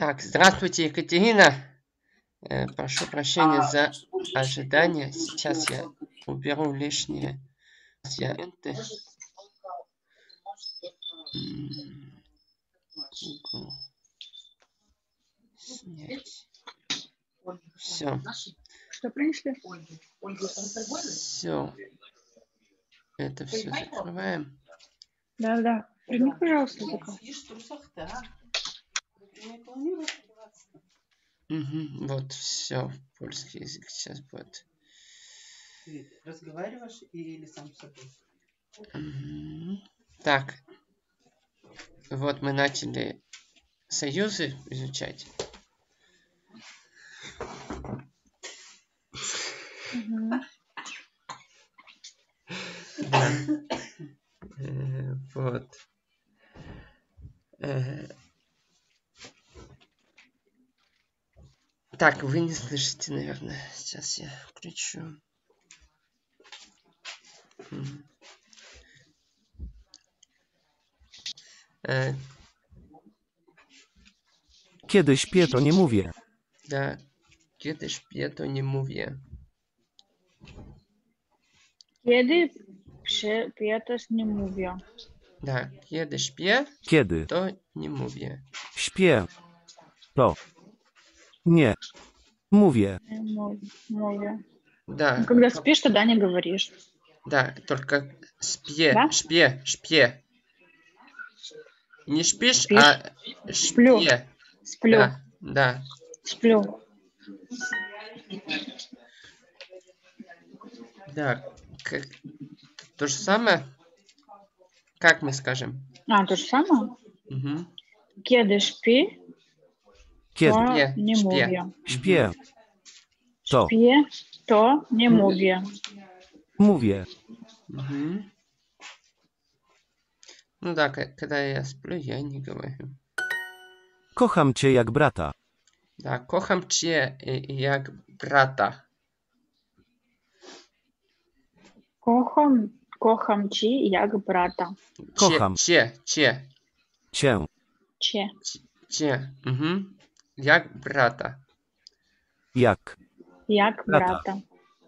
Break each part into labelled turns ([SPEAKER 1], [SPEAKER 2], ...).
[SPEAKER 1] Так, здравствуйте, Екатерина. Э, прошу прощения за ожидание. Сейчас я уберу лишние моменты. М, Google. Снять. Все,
[SPEAKER 2] Что принесли?
[SPEAKER 1] все. Это все закрываем.
[SPEAKER 2] Да, да. Прими, пожалуйста,
[SPEAKER 1] Мгм, вот, все. Польский язык сейчас будет.
[SPEAKER 3] Ты разговариваешь или сам с собой?
[SPEAKER 1] Мгм. Так. Вот мы начали союзы изучать.
[SPEAKER 2] Мгм.
[SPEAKER 1] Да. Э, Вот. Э, Так, вы не слышите, наверное. Сейчас я включу. М. Э,
[SPEAKER 4] Kiedy śpię, to nie mówię.
[SPEAKER 1] Да, kiedy śpię, to nie mówię.
[SPEAKER 2] Kiedy przy Pieters nie mówię.
[SPEAKER 1] Да, kiedy śpię,
[SPEAKER 4] Kiedy
[SPEAKER 1] to nie mówię.
[SPEAKER 4] śpię, to nie mówię.
[SPEAKER 2] Не мов- Mówię.
[SPEAKER 1] Да,
[SPEAKER 2] Ну, Когда спишь, тогда не говоришь.
[SPEAKER 1] да, только спе,
[SPEAKER 2] Да?
[SPEAKER 1] шпе, шпе. Не шпишь,
[SPEAKER 2] Спишь?
[SPEAKER 1] а
[SPEAKER 2] Сплю.
[SPEAKER 1] шпе.
[SPEAKER 2] Сплю.
[SPEAKER 1] Да, да.
[SPEAKER 2] Сплю.
[SPEAKER 1] Да, как, то же самое, как мы скажем.
[SPEAKER 2] А, то же самое?
[SPEAKER 1] Мгм.
[SPEAKER 2] Kiedy śpi,
[SPEAKER 4] Kiedy
[SPEAKER 2] to
[SPEAKER 1] Śpię,
[SPEAKER 2] nie
[SPEAKER 1] śpię.
[SPEAKER 2] mówię.
[SPEAKER 4] śpię, to
[SPEAKER 2] Śpię, to nie mówię.
[SPEAKER 4] mówię.
[SPEAKER 1] Мгм. Ну да, к- когда я сплю, я не говорю.
[SPEAKER 4] Kocham cię jak brata.
[SPEAKER 1] Да, кохам че як брата.
[SPEAKER 2] Кохам, кохам чи, як брата.
[SPEAKER 1] Че,
[SPEAKER 4] Кохам.
[SPEAKER 1] Че, че,
[SPEAKER 4] Cię
[SPEAKER 2] Че.
[SPEAKER 1] че. Як брата.
[SPEAKER 4] jak
[SPEAKER 2] Як
[SPEAKER 4] Брата.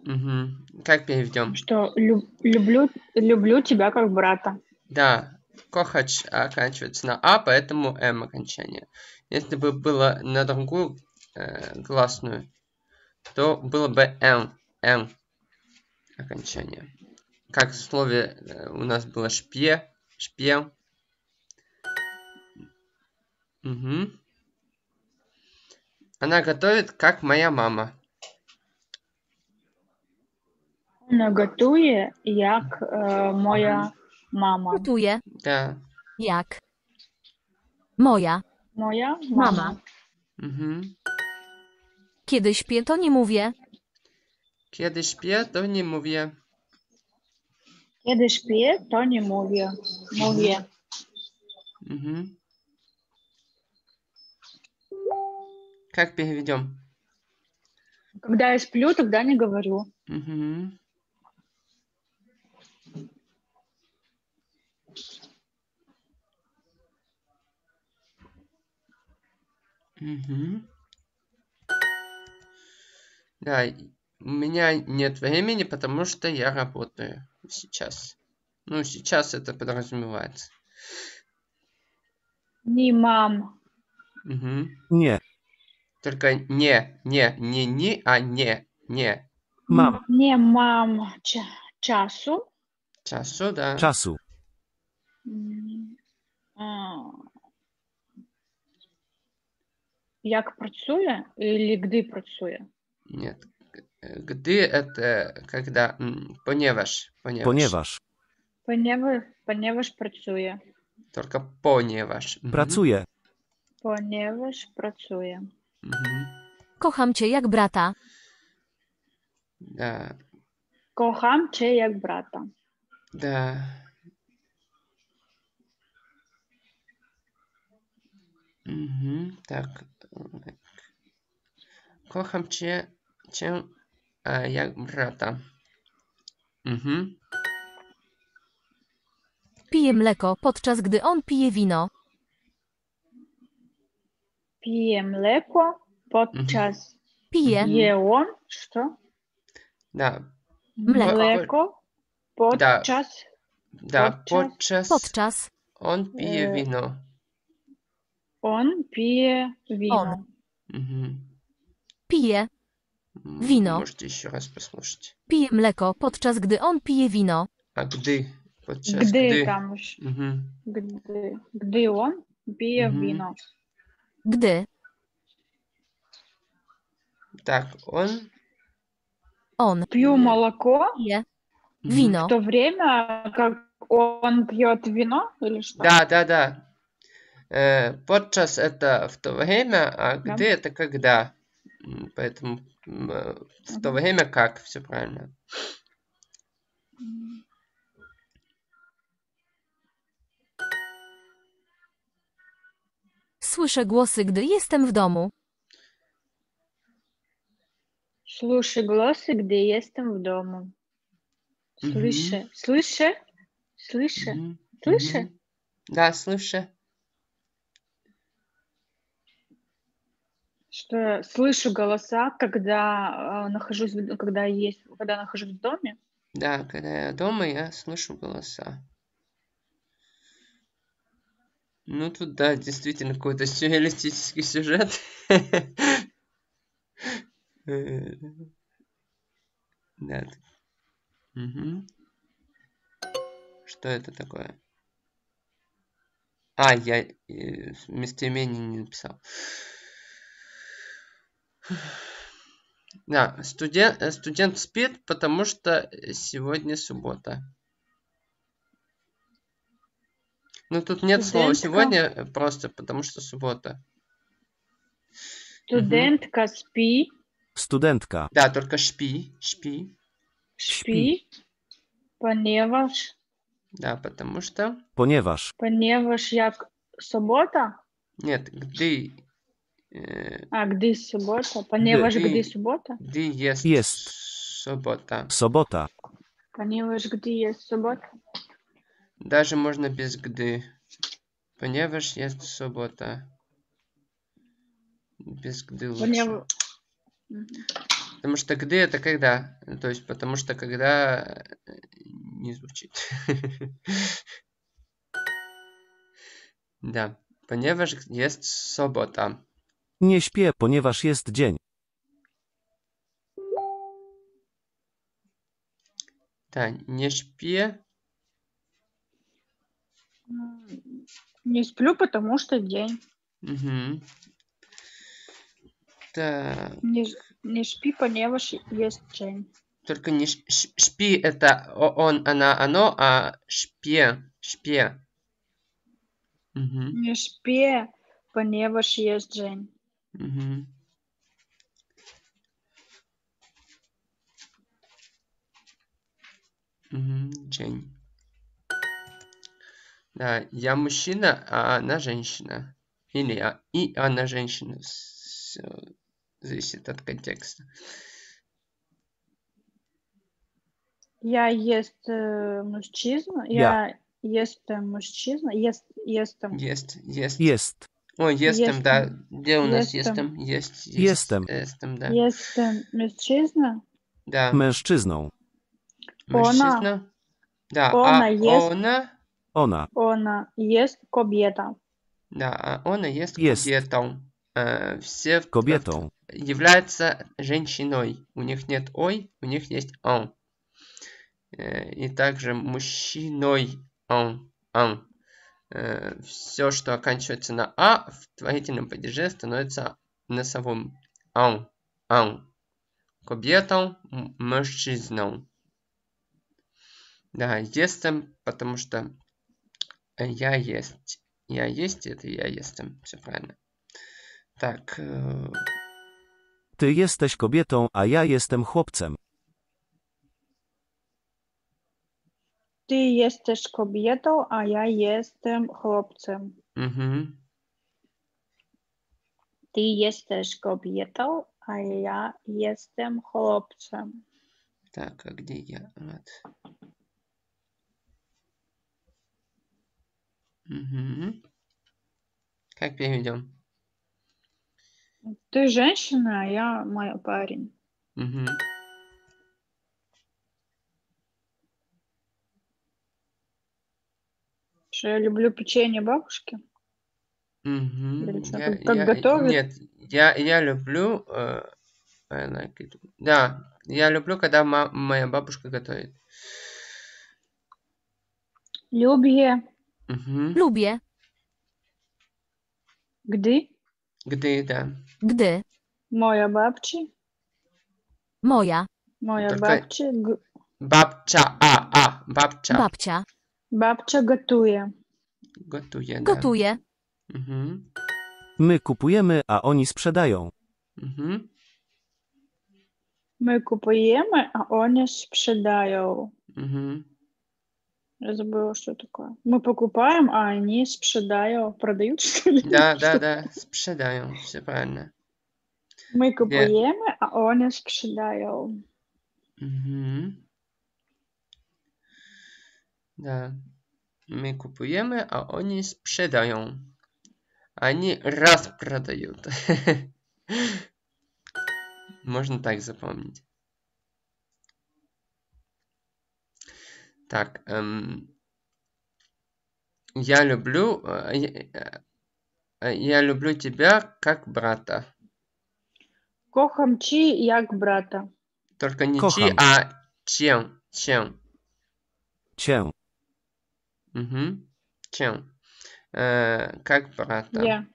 [SPEAKER 1] Мгм. Как переведем?
[SPEAKER 2] Что лю- люблю, люблю тебя как брата.
[SPEAKER 1] Да, кохач оканчивается на А, поэтому М окончание. Если бы было на другую э, гласную, то было бы М, М окончание. Как в слове э, у нас было шпе, шпе. Мгм. Она готовит, как моя мама.
[SPEAKER 2] Вона готує, як е, моя мама.
[SPEAKER 5] Gotuje.
[SPEAKER 1] Да.
[SPEAKER 5] Jak? Moja.
[SPEAKER 2] Моя мама.
[SPEAKER 5] Mama.
[SPEAKER 1] Мгм.
[SPEAKER 5] Kiedy śpię, to nie mówię.
[SPEAKER 1] Kiedy śpię, to nie mówię.
[SPEAKER 2] Kiedy śpię, to nie mówię. Mówię.
[SPEAKER 1] Мгм. Как переведем?
[SPEAKER 2] Когда я сплю, тогда не говорю.
[SPEAKER 1] Мгм. Мгм. Да, у меня нет времени, потому что я работаю сейчас. Ну, сейчас это подразумевается.
[SPEAKER 2] Ні, мам.
[SPEAKER 1] Мгм.
[SPEAKER 4] nie
[SPEAKER 1] Только не, не, не ни, а не, не.
[SPEAKER 4] mam
[SPEAKER 2] Не мам ча- часу.
[SPEAKER 1] Часу, да.
[SPEAKER 4] czasu.
[SPEAKER 2] М, а, Як працює или где працює?
[SPEAKER 1] Нет. Э, Гды это когда... м, Поневаж. Поневаж.
[SPEAKER 4] Ponieważ
[SPEAKER 2] Поневаж, поневаж працює.
[SPEAKER 1] Только поневаж. Мгм.
[SPEAKER 4] pracuję
[SPEAKER 1] Mhm.
[SPEAKER 5] Kocham cię jak brata.
[SPEAKER 2] Da, Kocham cię jak
[SPEAKER 1] brata. da. Mhm, tak. Kocham cię, cię e, jak brata. Mhm.
[SPEAKER 5] Piję mleko, podczas gdy on pije wino.
[SPEAKER 2] Пije mleko podczas
[SPEAKER 5] Pije
[SPEAKER 2] je on что?
[SPEAKER 1] Да,
[SPEAKER 5] Mleko.
[SPEAKER 2] Mleko podczas
[SPEAKER 1] да,
[SPEAKER 2] Подчас.
[SPEAKER 1] подчас
[SPEAKER 5] podczas
[SPEAKER 1] он пije
[SPEAKER 2] Э,
[SPEAKER 1] вино.
[SPEAKER 2] он pije wino.
[SPEAKER 5] On.
[SPEAKER 1] Мгм.
[SPEAKER 5] pije,
[SPEAKER 1] М,
[SPEAKER 5] Вино.
[SPEAKER 1] Можете еще раз послушать.
[SPEAKER 5] pije mleko, podczas gdy on pije wino.
[SPEAKER 1] А гды? Подчас
[SPEAKER 2] Gdy
[SPEAKER 1] гды.
[SPEAKER 2] tam już,
[SPEAKER 1] Мгм.
[SPEAKER 2] gdy, gdy on pije
[SPEAKER 1] Mhm.
[SPEAKER 2] wino.
[SPEAKER 5] Gdy
[SPEAKER 1] Так, он
[SPEAKER 5] on
[SPEAKER 2] Пью молоко
[SPEAKER 1] Мгм.
[SPEAKER 5] wino.
[SPEAKER 2] в то время, как он пьет вино или что?
[SPEAKER 1] Да, да, да. Э, подчас это в то время, а
[SPEAKER 2] Да.
[SPEAKER 1] где это когда. М, Поэтому м, э, в то время как, все правильно.
[SPEAKER 2] М.
[SPEAKER 5] Słyszę głosy, gdy jestem w domu.
[SPEAKER 2] Слушай голосы, где jestem в дому. Слышу, слышу, слышу,
[SPEAKER 1] Мгм.
[SPEAKER 2] слышу.
[SPEAKER 1] Мгм. Да, слышу.
[SPEAKER 2] Что слышу голоса, когда э, нахожусь, в- когда есть, когда нахожусь в доме.
[SPEAKER 1] Да, когда я дома, я слышу голоса. Ну, тут, да, действительно, какой-то сюрреалистический сюжет. Э, Да. Мгм. Что это такое? А, я э, местоимение не написал. Да, студент, студент спит, потому что сегодня суббота. Ну, тут нет слова
[SPEAKER 2] Студентка.
[SPEAKER 1] сегодня, э, просто потому что суббота.
[SPEAKER 2] Студентка спи,
[SPEAKER 4] Studentka.
[SPEAKER 1] Да, только шпи, шпи.
[SPEAKER 2] шпи, ponieważ,
[SPEAKER 1] Да, потому что...
[SPEAKER 4] Ponieważ.
[SPEAKER 2] ponieważ jak sobota,
[SPEAKER 1] Нет, гды... э,
[SPEAKER 2] gdy sobota, ponieważ
[SPEAKER 1] Gdy.
[SPEAKER 2] gdy sobota,
[SPEAKER 1] Gdy jest,
[SPEAKER 4] Jest.
[SPEAKER 1] суббота.
[SPEAKER 4] Sobota.
[SPEAKER 2] ponieważ gdy jest sobota.
[SPEAKER 1] Даже можно без гды. Ponieważ jest sobota. Без гды лучше.
[SPEAKER 2] Мгм.
[SPEAKER 1] Потому что гды это когда? То есть потому что когда э, не звучит. Да. Ponieważ jest sobota.
[SPEAKER 4] Nie śpię, ponieważ jest dzień.
[SPEAKER 1] Да, не шпи.
[SPEAKER 2] Не сплю, потому что день.
[SPEAKER 1] Мгм. Так.
[SPEAKER 2] Не, не спи, ponieważ jest dzień.
[SPEAKER 1] Только не ш- ш- шпи это он, она, оно, а шпе, шпе. Мгм,
[SPEAKER 2] Nie śpię, ponieważ jest dzień.
[SPEAKER 1] мгм. Мгм, Джень. Да, я мужчина, а она женщина. Или а, и она женщина. Всё зависит от контекста.
[SPEAKER 2] Я есть э, мужчина.
[SPEAKER 4] Я.
[SPEAKER 2] Jestem мужчина. Есть, jestem.
[SPEAKER 1] Есть, есть.
[SPEAKER 4] Jest.
[SPEAKER 1] Ой, естем, да.
[SPEAKER 2] Естем.
[SPEAKER 1] Где у нас
[SPEAKER 2] Естем.
[SPEAKER 1] естем? Есть, есть.
[SPEAKER 4] Естем.
[SPEAKER 1] Естем, да.
[SPEAKER 2] Jestem mężczyzna.
[SPEAKER 1] Да.
[SPEAKER 4] Mężczyzną.
[SPEAKER 1] Мужчина. Да,
[SPEAKER 2] Она
[SPEAKER 1] а
[SPEAKER 2] есть.
[SPEAKER 1] она,
[SPEAKER 4] Ona.
[SPEAKER 2] Она есть kobieta.
[SPEAKER 1] да, а она есть
[SPEAKER 4] Есть.
[SPEAKER 1] кобетом. Э, все в-
[SPEAKER 4] Kobietą.
[SPEAKER 1] являются женщиной. У них нет ой, у них есть он. Э, И также мужчиной он, он. Все, что оканчивается на а, в творительном падеже становится носовым. Он, он. Кобетом, м- мужчиной. Да, естем, потому что э, я есть. Я есть, это я естем. Все правильно. Так, э,
[SPEAKER 4] Ty jesteś kobietą, a ja jestem chłopcem.
[SPEAKER 2] Ty jesteś kobietą, a ja jestem chłopcem.
[SPEAKER 1] мгм.
[SPEAKER 2] Ty jesteś kobietą, a ja jestem chłopcem.
[SPEAKER 1] Так, а где я? Вот. Мгм. Как переведем?
[SPEAKER 2] Ты женщина, а я мой парень.
[SPEAKER 1] Мгм.
[SPEAKER 2] Что я люблю печенье бабушки. Или чё,
[SPEAKER 1] Я,
[SPEAKER 2] как-
[SPEAKER 1] я-
[SPEAKER 2] готовят?
[SPEAKER 1] Нет, я, я люблю... э. Да, я люблю, когда ма- моя бабушка готовит.
[SPEAKER 2] Люблю.
[SPEAKER 1] Mhm.
[SPEAKER 5] Lubię.
[SPEAKER 2] Gdy
[SPEAKER 1] Gdy idę.
[SPEAKER 5] Gdy.
[SPEAKER 2] moja babci,
[SPEAKER 5] Moja.
[SPEAKER 2] moja
[SPEAKER 1] Tylko-
[SPEAKER 2] babci, g-
[SPEAKER 1] Babcia, a, a, babcia.
[SPEAKER 5] Babcia.
[SPEAKER 2] babcia gotuje.
[SPEAKER 1] Gotuje. da.
[SPEAKER 5] Gotuje.
[SPEAKER 1] Mhm.
[SPEAKER 4] My kupujemy, a oni sprzedają.
[SPEAKER 1] Mhm.
[SPEAKER 2] My kupujemy, a oni sprzedają.
[SPEAKER 1] Mhm.
[SPEAKER 2] Я забыла, что такое. Мы покупаем, а они спrzеdają. Продают, что ли?
[SPEAKER 1] Да, да, да, спrzеdają, все правильно.
[SPEAKER 2] Мы купуем, а они спrzеdają.
[SPEAKER 1] Мгм. Да. Мы купуем, а они спrzеdają. Они распродают. Можно так запомнить. Так, эм, я люблю, э, я- э, я люблю тебя как брата.
[SPEAKER 2] Кохам чи як брата.
[SPEAKER 1] Только не чи,
[SPEAKER 4] Кохам.
[SPEAKER 1] а чем, чем.
[SPEAKER 4] Cię.
[SPEAKER 1] Мгм. Чем? Э, как брата.
[SPEAKER 2] Я.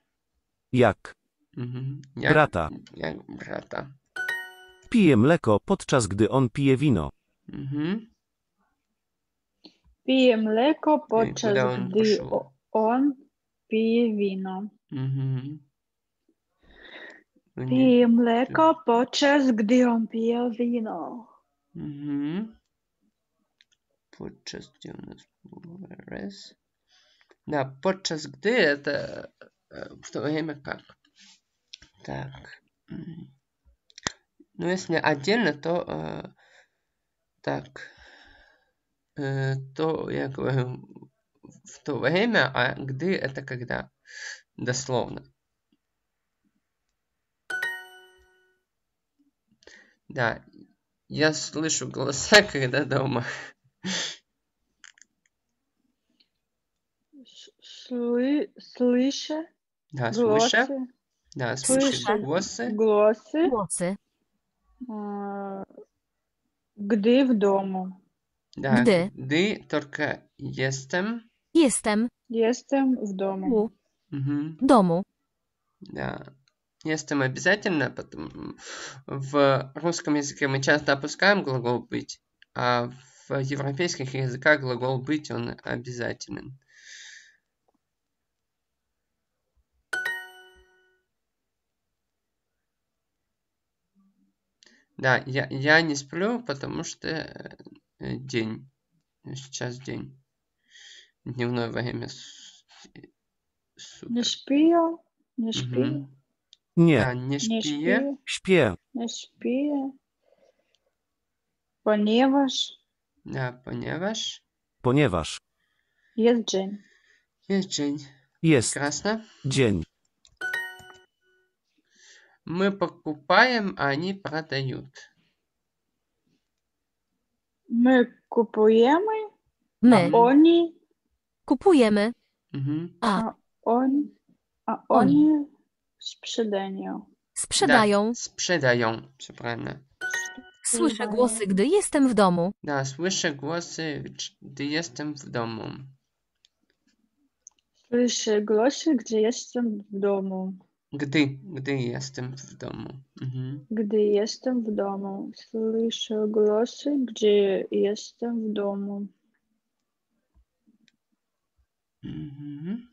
[SPEAKER 4] Jak.
[SPEAKER 1] Мгм. Jak,
[SPEAKER 4] Brata.
[SPEAKER 1] Jak brata.
[SPEAKER 4] Pije mleko, podczas gdy on pije wino.
[SPEAKER 1] Мгм.
[SPEAKER 2] Пije mleko, podczas
[SPEAKER 1] когда он
[SPEAKER 2] gdy o- on pije wino.
[SPEAKER 1] Мгм. Ну, не-
[SPEAKER 2] Pije mleko, podczas gdy on pije wino.
[SPEAKER 1] Мгм. Подчас где у нас было? Раз. Да, подчас где это э, в то время как. Так. М. Ну, если отдельно, то э, так. Э, то я говорю в то время, а где это когда? Дословно. Да, я слышу голоса, когда дома.
[SPEAKER 2] Сли, слыша
[SPEAKER 1] Да, слыша.
[SPEAKER 2] голосы,
[SPEAKER 1] Да, слышу
[SPEAKER 2] Слышу.
[SPEAKER 1] голосы.
[SPEAKER 2] голосы,
[SPEAKER 5] głosy,
[SPEAKER 2] а, gdy
[SPEAKER 1] Да,
[SPEAKER 5] Gdy.
[SPEAKER 1] Gdy только jestem.
[SPEAKER 5] jestem
[SPEAKER 2] Jestem w domu.
[SPEAKER 5] u domu,
[SPEAKER 1] Да. Jestem обязательно, потому в русском языке мы часто опускаем глагол быть, а в европейских языках глагол быть он обязателен. Да, я, я не сплю, потому что э, день. Сейчас день. Дневное время. с- Суток.
[SPEAKER 2] Nie śpię, nie śpię,
[SPEAKER 1] Мгм.
[SPEAKER 4] Nie.
[SPEAKER 1] Да, не
[SPEAKER 2] śpię,
[SPEAKER 4] Śpię.
[SPEAKER 2] nie śpię. Ponieważ
[SPEAKER 1] Да, ponieważ
[SPEAKER 4] Ponieważ.
[SPEAKER 2] jest dzień.
[SPEAKER 1] есть день.
[SPEAKER 4] Jest.
[SPEAKER 1] Прекрасно.
[SPEAKER 4] Dzień.
[SPEAKER 1] Мы покупаем, а они продают.
[SPEAKER 2] My kupujemy,
[SPEAKER 5] My a
[SPEAKER 2] oni,
[SPEAKER 5] kupujemy,
[SPEAKER 1] Mhm.
[SPEAKER 5] a
[SPEAKER 2] on, a
[SPEAKER 5] oni,
[SPEAKER 2] sprzedają.
[SPEAKER 5] sprzedają.
[SPEAKER 1] Da, sprzedają, co.
[SPEAKER 5] Słyszę głosy, gdy jestem w domu.
[SPEAKER 1] Da, słyszę głosy, gdy jestem w domu.
[SPEAKER 2] Słyszę głosy, gdy jestem w domu.
[SPEAKER 1] Gdy, gdy jestem w domu. Mhm.
[SPEAKER 2] Gdy jestem w domu. Słyszę głosy, gdzie jestem w domu.
[SPEAKER 1] Мгм.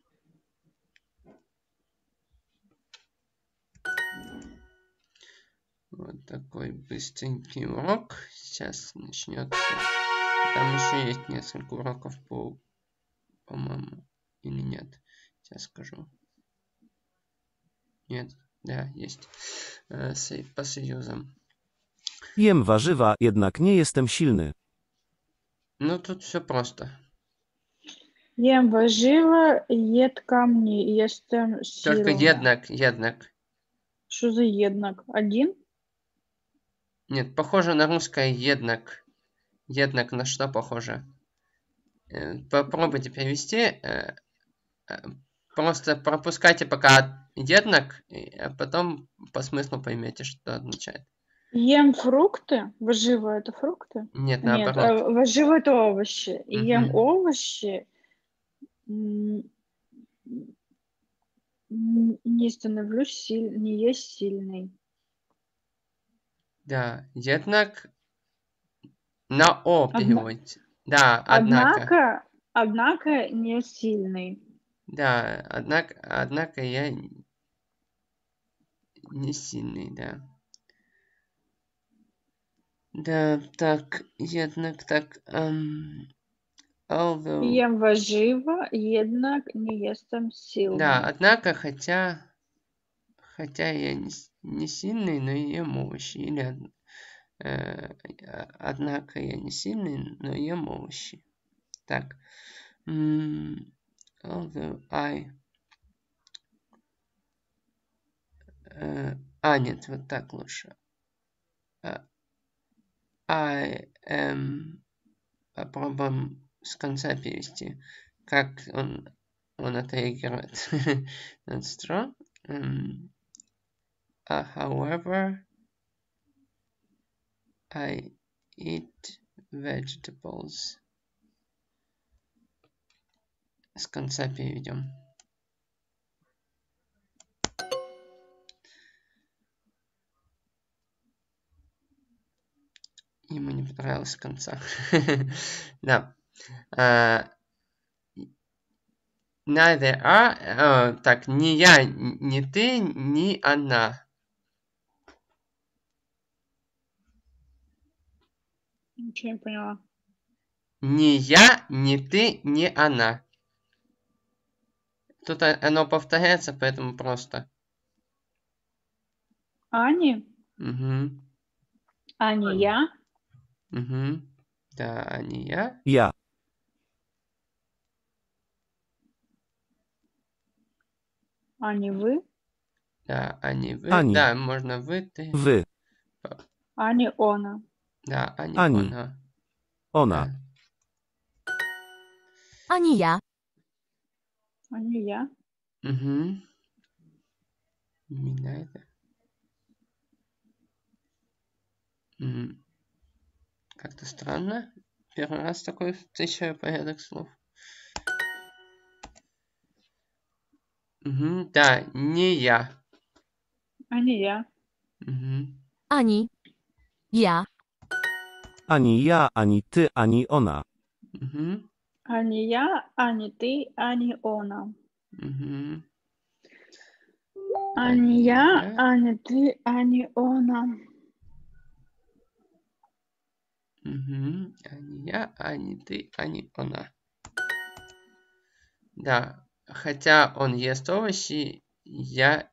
[SPEAKER 1] Вот такой быстренький урок. Сейчас начнется. Там еще есть несколько уроков по, по-моему, или нет. Сейчас скажу. Нет, да, есть. Э, По союзам.
[SPEAKER 4] Jem warzywa, jednak nie jestem silny.
[SPEAKER 1] Ну, тут все просто.
[SPEAKER 2] Jem warzywa, jed камни, jestem
[SPEAKER 1] Только
[SPEAKER 2] silna.
[SPEAKER 1] jednak, jednak.
[SPEAKER 2] Что за еднак? Один?
[SPEAKER 1] Нет, похоже на русское еднак. Еднак на что похоже? Э, Попробуйте перевести. э, Просто пропускайте пока еднак, и- а потом по смыслу поймете, что означает.
[SPEAKER 2] Ем фрукты. Воживо это фрукты?
[SPEAKER 1] Нет,
[SPEAKER 2] Нет,
[SPEAKER 1] наоборот.
[SPEAKER 2] э, воживо это овощи. И Ем овощи. Не становлюсь сильной, не есть сильный.
[SPEAKER 1] Да, еднак на О
[SPEAKER 2] Одна-
[SPEAKER 1] переводите. Да, однако.
[SPEAKER 2] Однако, однако не сильный.
[SPEAKER 1] Да, однако, однако я не сильный, да. Да, так, еднак, так, ем, although...
[SPEAKER 2] Воживо, jednak не jestem сильный.
[SPEAKER 1] Да, однако, хотя, хотя я не, не сильный, но ем овощи. Или, э, однако я не сильный, но ем овощи. Так. м, I... э, а, нет, вот так лучше. А, I am... Попробуем с конца перевести. Как он, он отреагирует. That's true. Um, uh, however, I eat vegetables. С конца переведем. Ему не понравилось с конца. Да. А, Neither are, э, так, не я, не ты, не она.
[SPEAKER 2] Ничего не поняла.
[SPEAKER 1] Не я, не ты, не она. Тут оно повторяется, поэтому просто.
[SPEAKER 2] Ани?
[SPEAKER 1] Угу,
[SPEAKER 2] Ани я?
[SPEAKER 1] угу. Да, а не я.
[SPEAKER 4] Ja.
[SPEAKER 2] Ани вы?
[SPEAKER 1] Да, а не вы.
[SPEAKER 4] Они.
[SPEAKER 1] Да, можно вы, ты.
[SPEAKER 4] Wy.
[SPEAKER 2] Ани она?
[SPEAKER 1] Да, а не
[SPEAKER 4] Они.
[SPEAKER 1] она.
[SPEAKER 4] Ona.
[SPEAKER 1] Да.
[SPEAKER 5] Ani ja.
[SPEAKER 2] Ани я?
[SPEAKER 1] Угу. Меня это. М, Как-то странно. Первый раз такой встречаю порядок слов. Угу, да, не я.
[SPEAKER 2] Ани я?
[SPEAKER 1] Угу.
[SPEAKER 5] Ani. Ja.
[SPEAKER 4] Ani ja, ani ty, ani ona.
[SPEAKER 1] Угу.
[SPEAKER 2] Ани я, ани ты, ани она.
[SPEAKER 1] Угу.
[SPEAKER 2] Ани я,
[SPEAKER 1] Да.
[SPEAKER 2] ани ты, ани она.
[SPEAKER 1] Угу. А не я, а не ты, а не она. Да, хотя он ест овощи, я...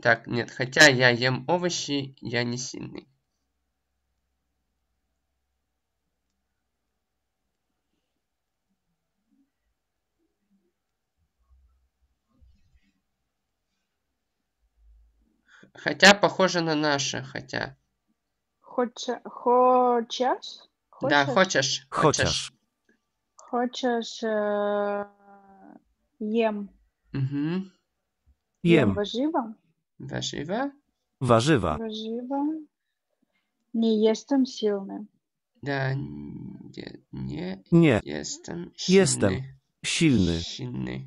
[SPEAKER 1] Так, нет, хотя я ем овощи, я не сильный. Хотя похоже на наше, хотя.
[SPEAKER 2] Хоча, хочешь?
[SPEAKER 1] Да, хочешь,
[SPEAKER 4] Chociaż.
[SPEAKER 2] Хочешь э, ем?
[SPEAKER 1] Угу.
[SPEAKER 4] Jem.
[SPEAKER 2] Warzywa?
[SPEAKER 1] Warzywa?
[SPEAKER 4] Warzywa.
[SPEAKER 2] Warzywa. Nie jestem silny.
[SPEAKER 1] Да, не, не
[SPEAKER 4] Nie.
[SPEAKER 1] jestem
[SPEAKER 4] Jestem.
[SPEAKER 1] silny.
[SPEAKER 4] Silny.
[SPEAKER 1] Silny.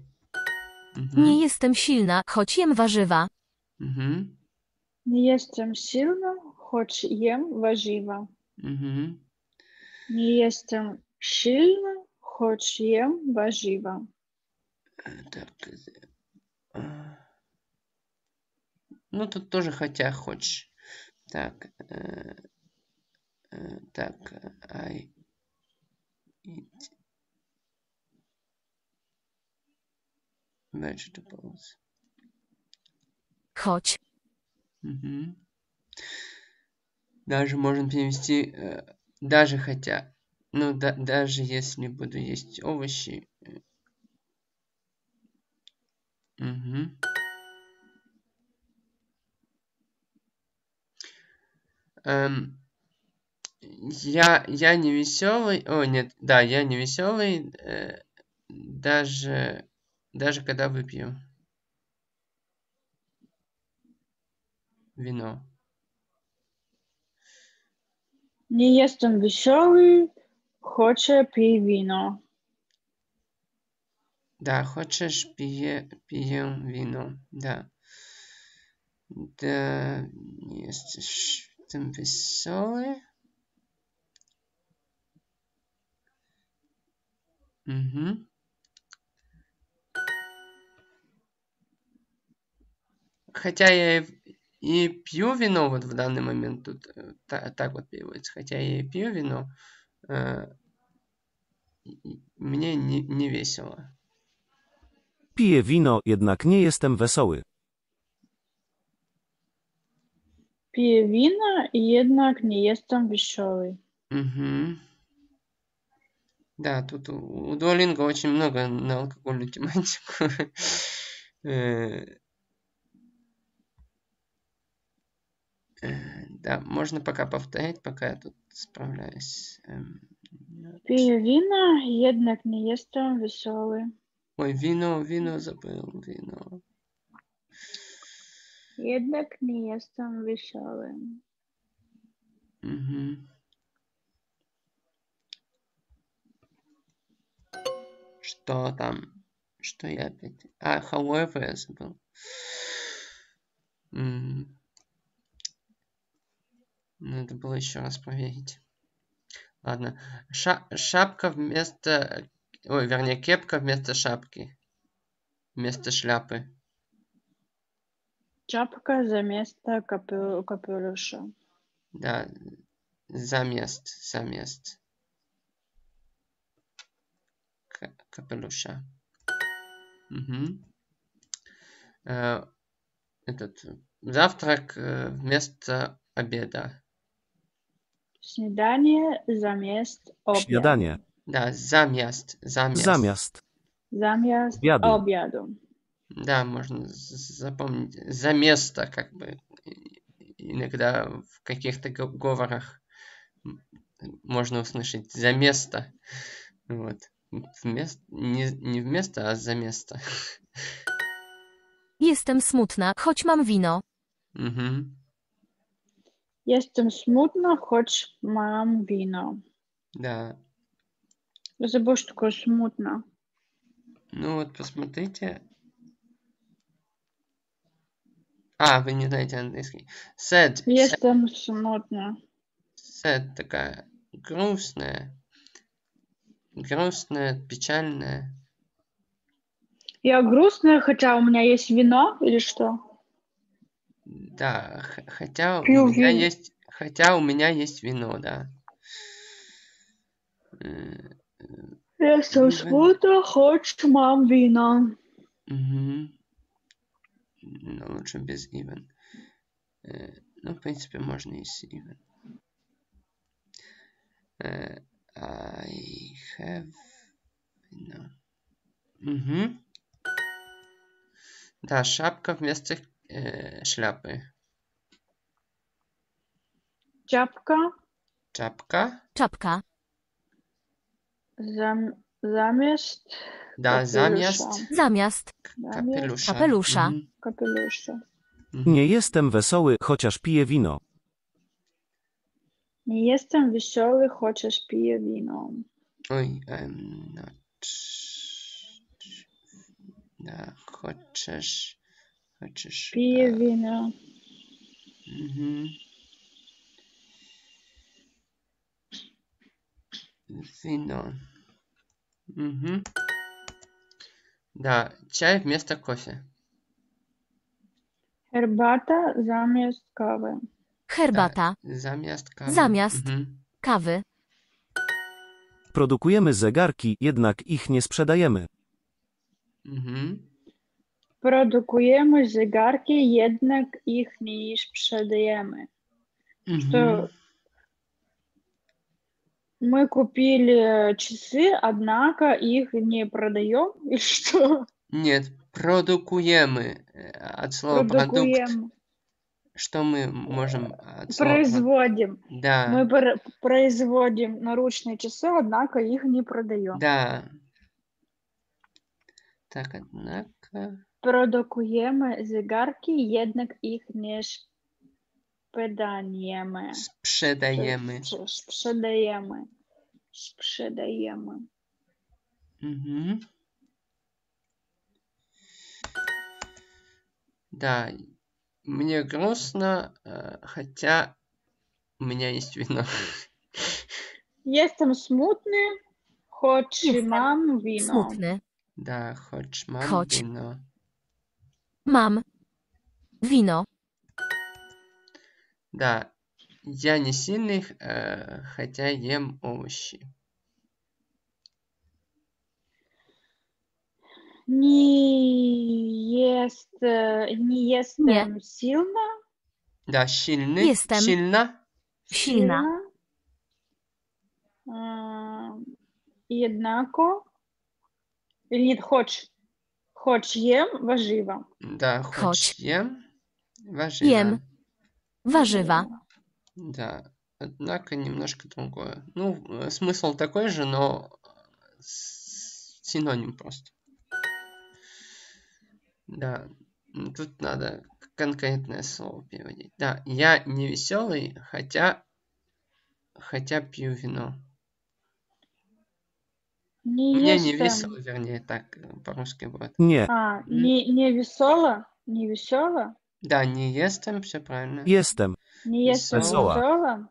[SPEAKER 1] Mhm.
[SPEAKER 5] Nie jestem silna, choć jem warzywa.
[SPEAKER 1] Mhm.
[SPEAKER 2] Jestem silny, choć jem warzywa.
[SPEAKER 1] Mhm.
[SPEAKER 2] Nie jestem silny, choć jem warzywa.
[SPEAKER 1] Э, Так. э, Ну, тут тоже хотя хочешь. Так. э, э, Так. э, I eat vegetables.
[SPEAKER 5] Choć.
[SPEAKER 1] Мгм. Даже можно перевести э, даже хотя. Ну, да, даже если буду есть овощи. мгм. эм, я, я не веселый. О, нет, да, я не веселый. э, даже, даже когда выпью вино.
[SPEAKER 2] Nie jestem wesoły, хоче пий вино.
[SPEAKER 1] Да, хочешь пие, пьем вино. Да. Да, не jestem веселый. Угу. Хотя я и, пью вино вот в данный момент тут э, та- так вот переводится. Хотя я и пью вино, э, мне не, не весело.
[SPEAKER 4] Piję wino, jednak nie jestem wesoły.
[SPEAKER 2] Пije вино, jednak nie jestem wesoły.
[SPEAKER 1] Мгм. Да, тут у, у Duolingo очень много на алкогольную тематику. Э, э, Да, можно пока повторять, пока я тут справляюсь.
[SPEAKER 2] Вино, jednak nie jestem wesoły.
[SPEAKER 1] Ой, вино, вино забыл, вино.
[SPEAKER 2] Jednak nie jestem wesoły.
[SPEAKER 1] Мгм. Что там? Что я опять? А, however я забыл. М. Надо было еще раз проверить. Ладно. Ша- шапка вместо... Ой, вернее, кепка вместо шапки. Вместо шляпы.
[SPEAKER 2] Czapka zamiast kape- kapelusza.
[SPEAKER 1] Да. Замест. Замест. К- капелюша. Мгм. Э, Этот завтрак э, вместо обеда.
[SPEAKER 2] Śniadanie zamiast obiadu.
[SPEAKER 4] Śniadanie.
[SPEAKER 1] Да, замест. Замест.
[SPEAKER 4] Zamiast.
[SPEAKER 2] Zamiast
[SPEAKER 4] Obiadu.
[SPEAKER 2] obiadu.
[SPEAKER 1] Да, можно з- запомнить. За место, как бы. И- Иногда в каких-то го- говорах м, можно услышать за место. Вот. Вместо, не, не вместо, а за место.
[SPEAKER 5] Jestem smutna, choć mam wino.
[SPEAKER 1] Мгм.
[SPEAKER 2] Jestem smutna, choć mam wino.
[SPEAKER 1] Да.
[SPEAKER 2] Я забыл, что такое смутно.
[SPEAKER 1] Ну вот, посмотрите. А, вы не знаете английский. Sad. sad,
[SPEAKER 2] Jestem smutna.
[SPEAKER 1] sad такая грустная. Грустная, печальная.
[SPEAKER 2] Я грустная, хотя у меня есть вино или что?
[SPEAKER 1] Да, хотя
[SPEAKER 2] Пью
[SPEAKER 1] у меня
[SPEAKER 2] вино.
[SPEAKER 1] есть, хотя у меня есть вино, да.
[SPEAKER 2] Jestem
[SPEAKER 1] Even.
[SPEAKER 2] smutna, choć mam wino.
[SPEAKER 1] мгм. Но лучше без even. Э, Ну, в принципе, можно и с even. Э, I have вино. Мгм. Да, шапка вместо э, шляпы.
[SPEAKER 2] Czapka
[SPEAKER 1] Шапка.
[SPEAKER 5] Czapka.
[SPEAKER 2] zam zamiast
[SPEAKER 1] Да,
[SPEAKER 2] Капелюша.
[SPEAKER 1] замест
[SPEAKER 5] Zamiast.
[SPEAKER 2] zamiast
[SPEAKER 1] капелюша.
[SPEAKER 5] Капелюша.
[SPEAKER 1] Мгм.
[SPEAKER 2] kapelusza.
[SPEAKER 1] Мгм.
[SPEAKER 4] Nie jestem wesoły, chociaż piję wino.
[SPEAKER 2] Nie jestem wesoły, chociaż piję wino.
[SPEAKER 1] Ой, I'm not... Да, хочешь... Хочешь...
[SPEAKER 2] Piję
[SPEAKER 1] а,
[SPEAKER 2] wino.
[SPEAKER 1] мгм. Вино. Мгм. Да, чай вместо кофе.
[SPEAKER 2] Herbata zamiast kawy.
[SPEAKER 5] Herbata.
[SPEAKER 1] Замест кавы.
[SPEAKER 5] Zamiast.
[SPEAKER 1] Мгм.
[SPEAKER 5] Kawy.
[SPEAKER 4] Produkujemy zegarki, jednak ich nie sprzedajemy.
[SPEAKER 1] Мгм.
[SPEAKER 2] Produkujemy zegarki, jednak ich nie sprzedajemy. Что
[SPEAKER 1] Мгм.
[SPEAKER 2] мы купили часы, однако их не продаем, или что?
[SPEAKER 1] Нет, продукуемы. От слова продукт.
[SPEAKER 2] Продукуем.
[SPEAKER 1] что мы можем от слова-
[SPEAKER 2] Производим.
[SPEAKER 1] Да,
[SPEAKER 2] Мы пр- производим наручные часы, однако их не продаем.
[SPEAKER 1] да. Так, однако...
[SPEAKER 2] Продукуємо зигарки, jednak їх не спедаємо.
[SPEAKER 1] Спrzedajemy.
[SPEAKER 2] Спредаємо. Спредаємо.
[SPEAKER 1] Мгм. Да, мне грустно, э, хотя у меня есть вино.
[SPEAKER 2] Jestem smutny, choć
[SPEAKER 5] Jestem
[SPEAKER 2] mam wino.
[SPEAKER 5] Smutny.
[SPEAKER 1] Да, хочешь, мам,
[SPEAKER 5] Chodź.
[SPEAKER 1] вино.
[SPEAKER 5] Mam. Wino.
[SPEAKER 1] Да, я не сильный, э, хотя ем овощи.
[SPEAKER 2] Nie jest, e, nie jestem silna.
[SPEAKER 1] Да, сильный.
[SPEAKER 5] Jestem.
[SPEAKER 1] Сильно.
[SPEAKER 5] Silna.
[SPEAKER 2] Е, Jednako. Ні, хоч. Хоч jem warzywa.
[SPEAKER 1] Да,
[SPEAKER 5] Chodź.
[SPEAKER 1] хочешь, ем. Warzywa.
[SPEAKER 5] Jem. Warzywa.
[SPEAKER 1] Да, однако немножко другое. Ну, э, смысл такой же, но с- синоним просто. Да, тут надо конкретное слово переводить. Да, я не веселый, хотя, хотя пью вино.
[SPEAKER 2] Не
[SPEAKER 1] Не, не
[SPEAKER 2] jestem.
[SPEAKER 1] веселый, вернее, так э, по-русски будет.
[SPEAKER 4] Nie.
[SPEAKER 2] А, не, не весела? Не весела?
[SPEAKER 1] Да, не естем, все правильно.
[SPEAKER 4] Jestem.
[SPEAKER 2] Не jestem
[SPEAKER 4] Wesoła.
[SPEAKER 2] весела?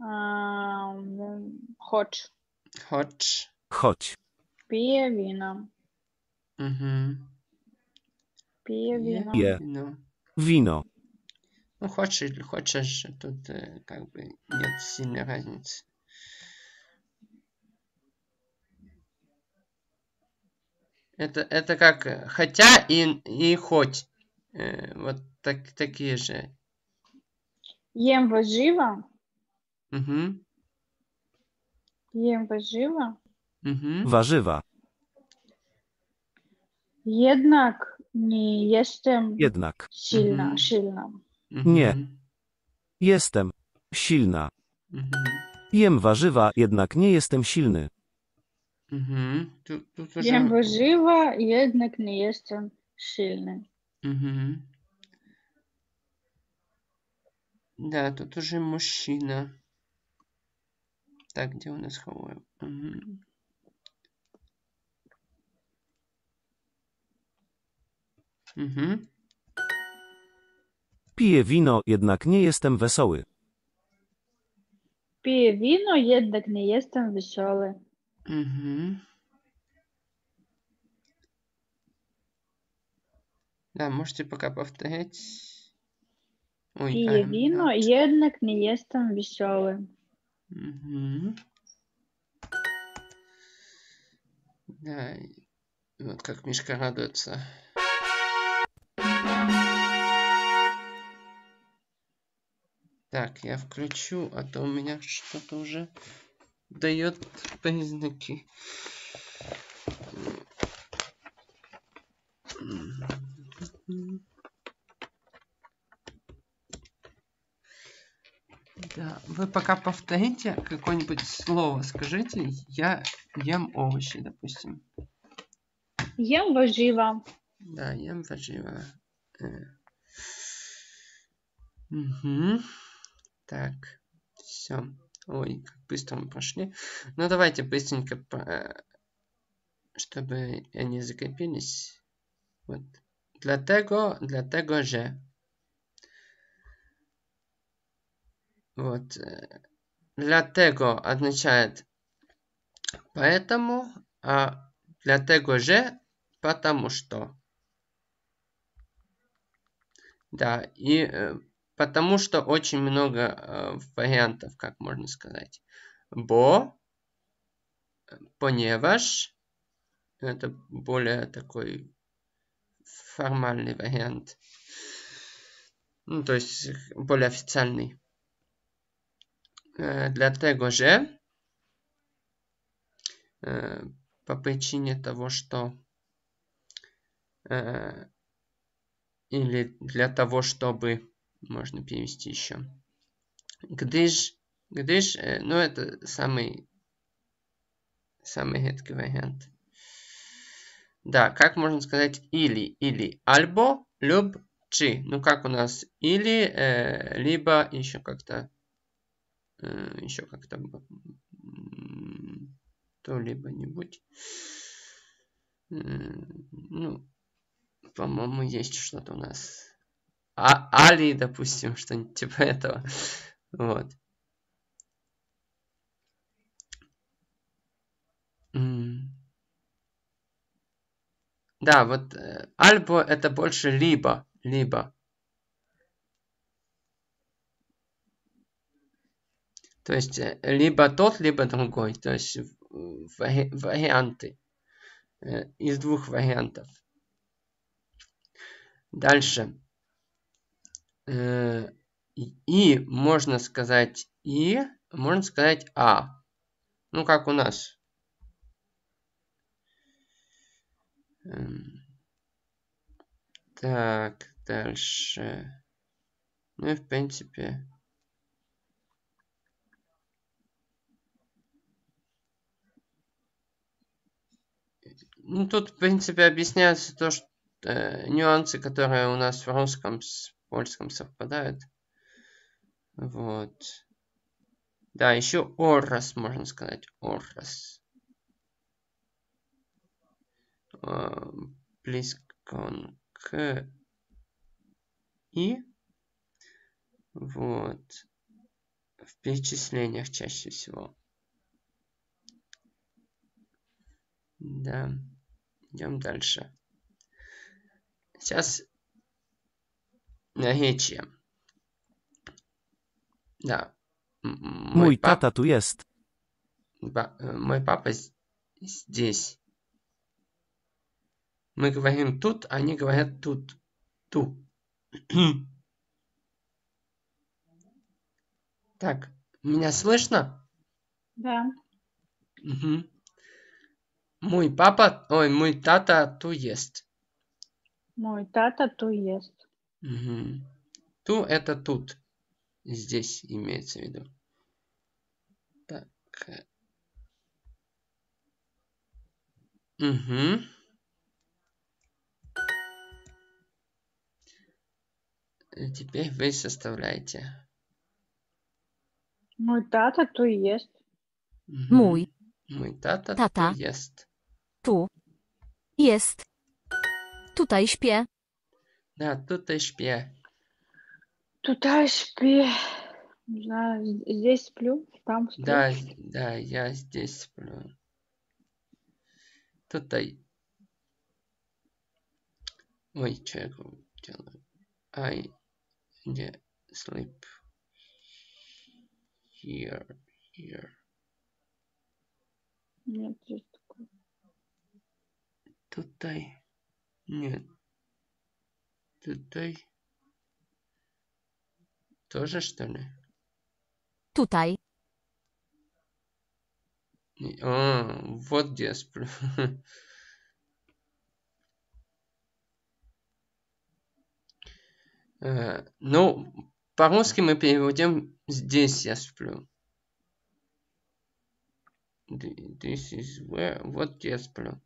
[SPEAKER 2] А, м, Хоч.
[SPEAKER 1] Хочешь.
[SPEAKER 4] Chodź.
[SPEAKER 2] Пije вино.
[SPEAKER 1] Угу.
[SPEAKER 2] Пije вино.
[SPEAKER 4] Je.
[SPEAKER 1] Вино.
[SPEAKER 4] Wino.
[SPEAKER 1] Ну, хочешь или хочешь, тут э, как бы нет сильной разницы. Это, это как э, хотя и, и хоть. Э, вот так, такие же.
[SPEAKER 2] Jem warzywa.
[SPEAKER 1] Угу.
[SPEAKER 2] Jem warzywa.
[SPEAKER 1] Угу.
[SPEAKER 4] Warzywa.
[SPEAKER 2] Jednak nie jestem
[SPEAKER 4] Jednak.
[SPEAKER 2] silna.
[SPEAKER 1] Mhm.
[SPEAKER 2] silna.
[SPEAKER 4] Nie. Jestem. Silna. Jem warzywa, jednak nie jestem silny.
[SPEAKER 1] Угу. Тут, тут уже...
[SPEAKER 2] Jem warzywa, jednak nie jestem silny.
[SPEAKER 1] Угу. Да, тут уже мужчина. Так, где у нас Хауэ? Угу. Угу.
[SPEAKER 4] Piję wino, jednak nie jestem wesoły.
[SPEAKER 2] Piję wino, jednak nie jestem wesoły.
[SPEAKER 1] Угу. Да, можете пока повторять. Ой,
[SPEAKER 2] Piję
[SPEAKER 1] I'm
[SPEAKER 2] wino,
[SPEAKER 1] not.
[SPEAKER 2] jednak nie jestem wesoły.
[SPEAKER 1] Мгм. Да, и вот как Мишка радуется. Так, я включу, а то у меня что-то уже дает признаки. Да, вы пока повторите какое-нибудь слово, скажите, я ем овощи, допустим.
[SPEAKER 2] Jem warzywa.
[SPEAKER 1] Да, ем warzywa. Э. Мгм. Так, все. Ой, как быстро мы прошли. Ну, давайте быстренько, э, чтобы они закрепились. Вот. Для tego, для tego, że. Вот. э, Для tego означает поэтому, а для tego, же потому что. Да, и э, потому что очень много э, вариантов, как можно сказать. Бо, ponieważ, это более такой формальный вариант. Ну, то есть более официальный. Э, Для tego, że э, по причине того, что или для того, чтобы, можно перевести еще. Гдыш, гдыш, э, ну это самый, самый редкий вариант. Да, как можно сказать или, или, альбо, люб, чи. Ну как у нас или, э, либо еще как-то, э, еще как-то, то либо не будь. Ну, по-моему, есть что-то у нас. А, Али, допустим, что-нибудь типа этого. Вот. Да, вот э, альбо это больше либо, либо. То есть э, либо тот, либо другой. То есть варианты. Э, из двух вариантов. Дальше. Э, и можно сказать и, можно сказать а. Ну, как у нас. Эм, так, дальше. Ну и в принципе... Ну, тут, в принципе, объясняется то, что э, нюансы, которые у нас в русском с польском совпадают. Вот. Да, еще оррас, можно сказать. Оррас. А, близко к и. Вот. В перечислениях чаще всего. Да. Идем дальше. Сейчас наречие. Да.
[SPEAKER 4] Мой, Mój
[SPEAKER 1] пап...
[SPEAKER 4] tata tu jest.
[SPEAKER 1] Ба... э, Мой папа здесь. Мы говорим тут, они говорят тут. Ту. так, меня слышно?
[SPEAKER 2] Да.
[SPEAKER 1] Угу. Мой папа, ой, мой тата ту есть.
[SPEAKER 2] Мой тата ту есть.
[SPEAKER 1] Угу. Ту это тут. Здесь имеется в виду. Так. Угу. Теперь вы составляете.
[SPEAKER 2] Мой тата ту есть.
[SPEAKER 1] Угу.
[SPEAKER 5] Mój
[SPEAKER 1] Mój tata,
[SPEAKER 5] Tata.
[SPEAKER 1] tu jest.
[SPEAKER 5] tu jest. Tutaj śpię.
[SPEAKER 1] Да, tutaj śpię.
[SPEAKER 2] Туда спи. Не знаю, здесь сплю, там сплю.
[SPEAKER 1] Да, да, я здесь сплю. Tutaj. Ой, что я делаю? I не sleep here, here.
[SPEAKER 2] Нет, здесь такое.
[SPEAKER 1] Tutaj. Нет. Tutaj. Тоже что ли?
[SPEAKER 5] Tutaj.
[SPEAKER 1] А, вот где я сплю. Э, Ну, по-русски мы переводим «здесь я сплю». Th- This is where... Вот где я сплю.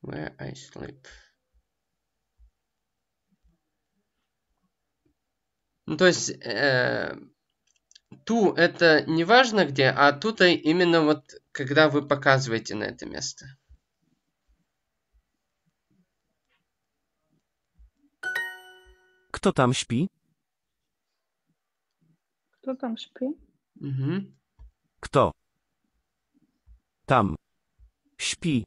[SPEAKER 1] Where I sleep. Ну, то есть, э, ту это не важно где, а тут именно вот, когда вы показываете на это место.
[SPEAKER 4] Kto tam śpi?
[SPEAKER 2] Кто там спи?
[SPEAKER 1] Мгм.
[SPEAKER 4] Kto? Tam. Śpi.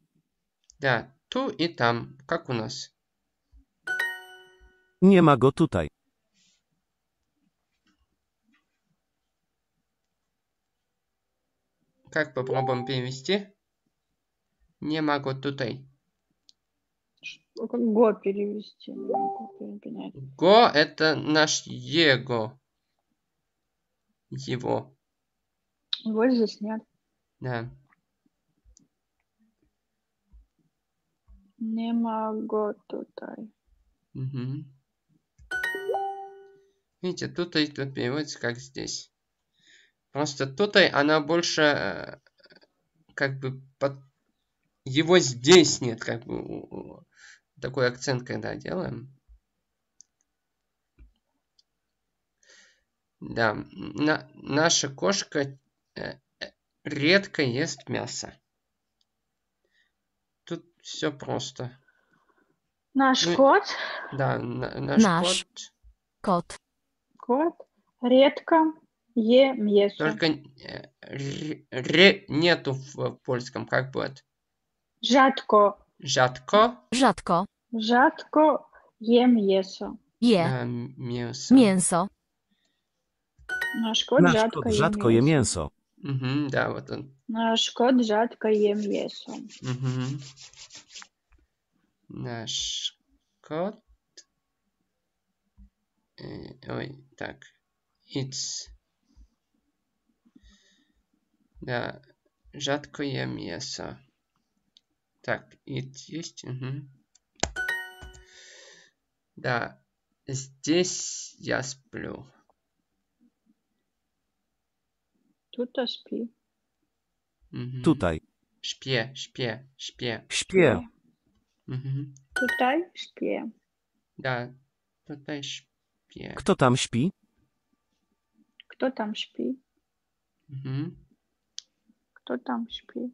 [SPEAKER 1] Да, ту и там, как у нас.
[SPEAKER 4] Nie ma go tutaj.
[SPEAKER 1] Как попробуем перевести? Не могу тутай.
[SPEAKER 2] Го перевести?
[SPEAKER 1] Го это наш его. Его.
[SPEAKER 2] Его здесь нет.
[SPEAKER 1] Да.
[SPEAKER 2] Не могу tutaj.
[SPEAKER 1] Мгм. Видите, тут переводится как здесь. Просто тут она больше э, как бы под... его здесь нет, как бы такой акцент, когда делаем. Да, на- наша кошка э, э, редко ест мясо. Тут все просто.
[SPEAKER 2] Наш
[SPEAKER 1] Ну,
[SPEAKER 2] кот,
[SPEAKER 1] Да, на- наш,
[SPEAKER 5] Наш.
[SPEAKER 1] кот
[SPEAKER 5] Kot.
[SPEAKER 2] кот редко е мясо.
[SPEAKER 1] только э, ре, ре нету в польском, как будет?
[SPEAKER 2] Rzadko,
[SPEAKER 1] Жатко,
[SPEAKER 5] Rzadko.
[SPEAKER 2] rzadko je mięso.
[SPEAKER 5] Je.
[SPEAKER 1] э, мясо.
[SPEAKER 5] Mięso.
[SPEAKER 2] Наш кот
[SPEAKER 4] Nasz
[SPEAKER 2] rzadko
[SPEAKER 4] kot
[SPEAKER 2] je
[SPEAKER 4] rzadko je
[SPEAKER 2] mięso.
[SPEAKER 4] mięso.
[SPEAKER 1] Мгм, да, вот он.
[SPEAKER 2] Наш кот rzadko je mięso.
[SPEAKER 1] Мгм. Наш кот. Э, ой, так. It's. Да, rzadkoje mięso. Так, it есть. мгм. Да, здесь я сплю.
[SPEAKER 2] Тут śpi.
[SPEAKER 1] Мгм.
[SPEAKER 4] Tutaj.
[SPEAKER 1] Шпе, шпе, шпе.
[SPEAKER 4] Śpię.
[SPEAKER 1] Мгм.
[SPEAKER 2] Tutaj śpię.
[SPEAKER 1] Да, tutaj шпе.
[SPEAKER 4] Kto tam śpi?
[SPEAKER 2] Kto tam śpi?
[SPEAKER 1] Мгм.
[SPEAKER 2] Kto tam śpi?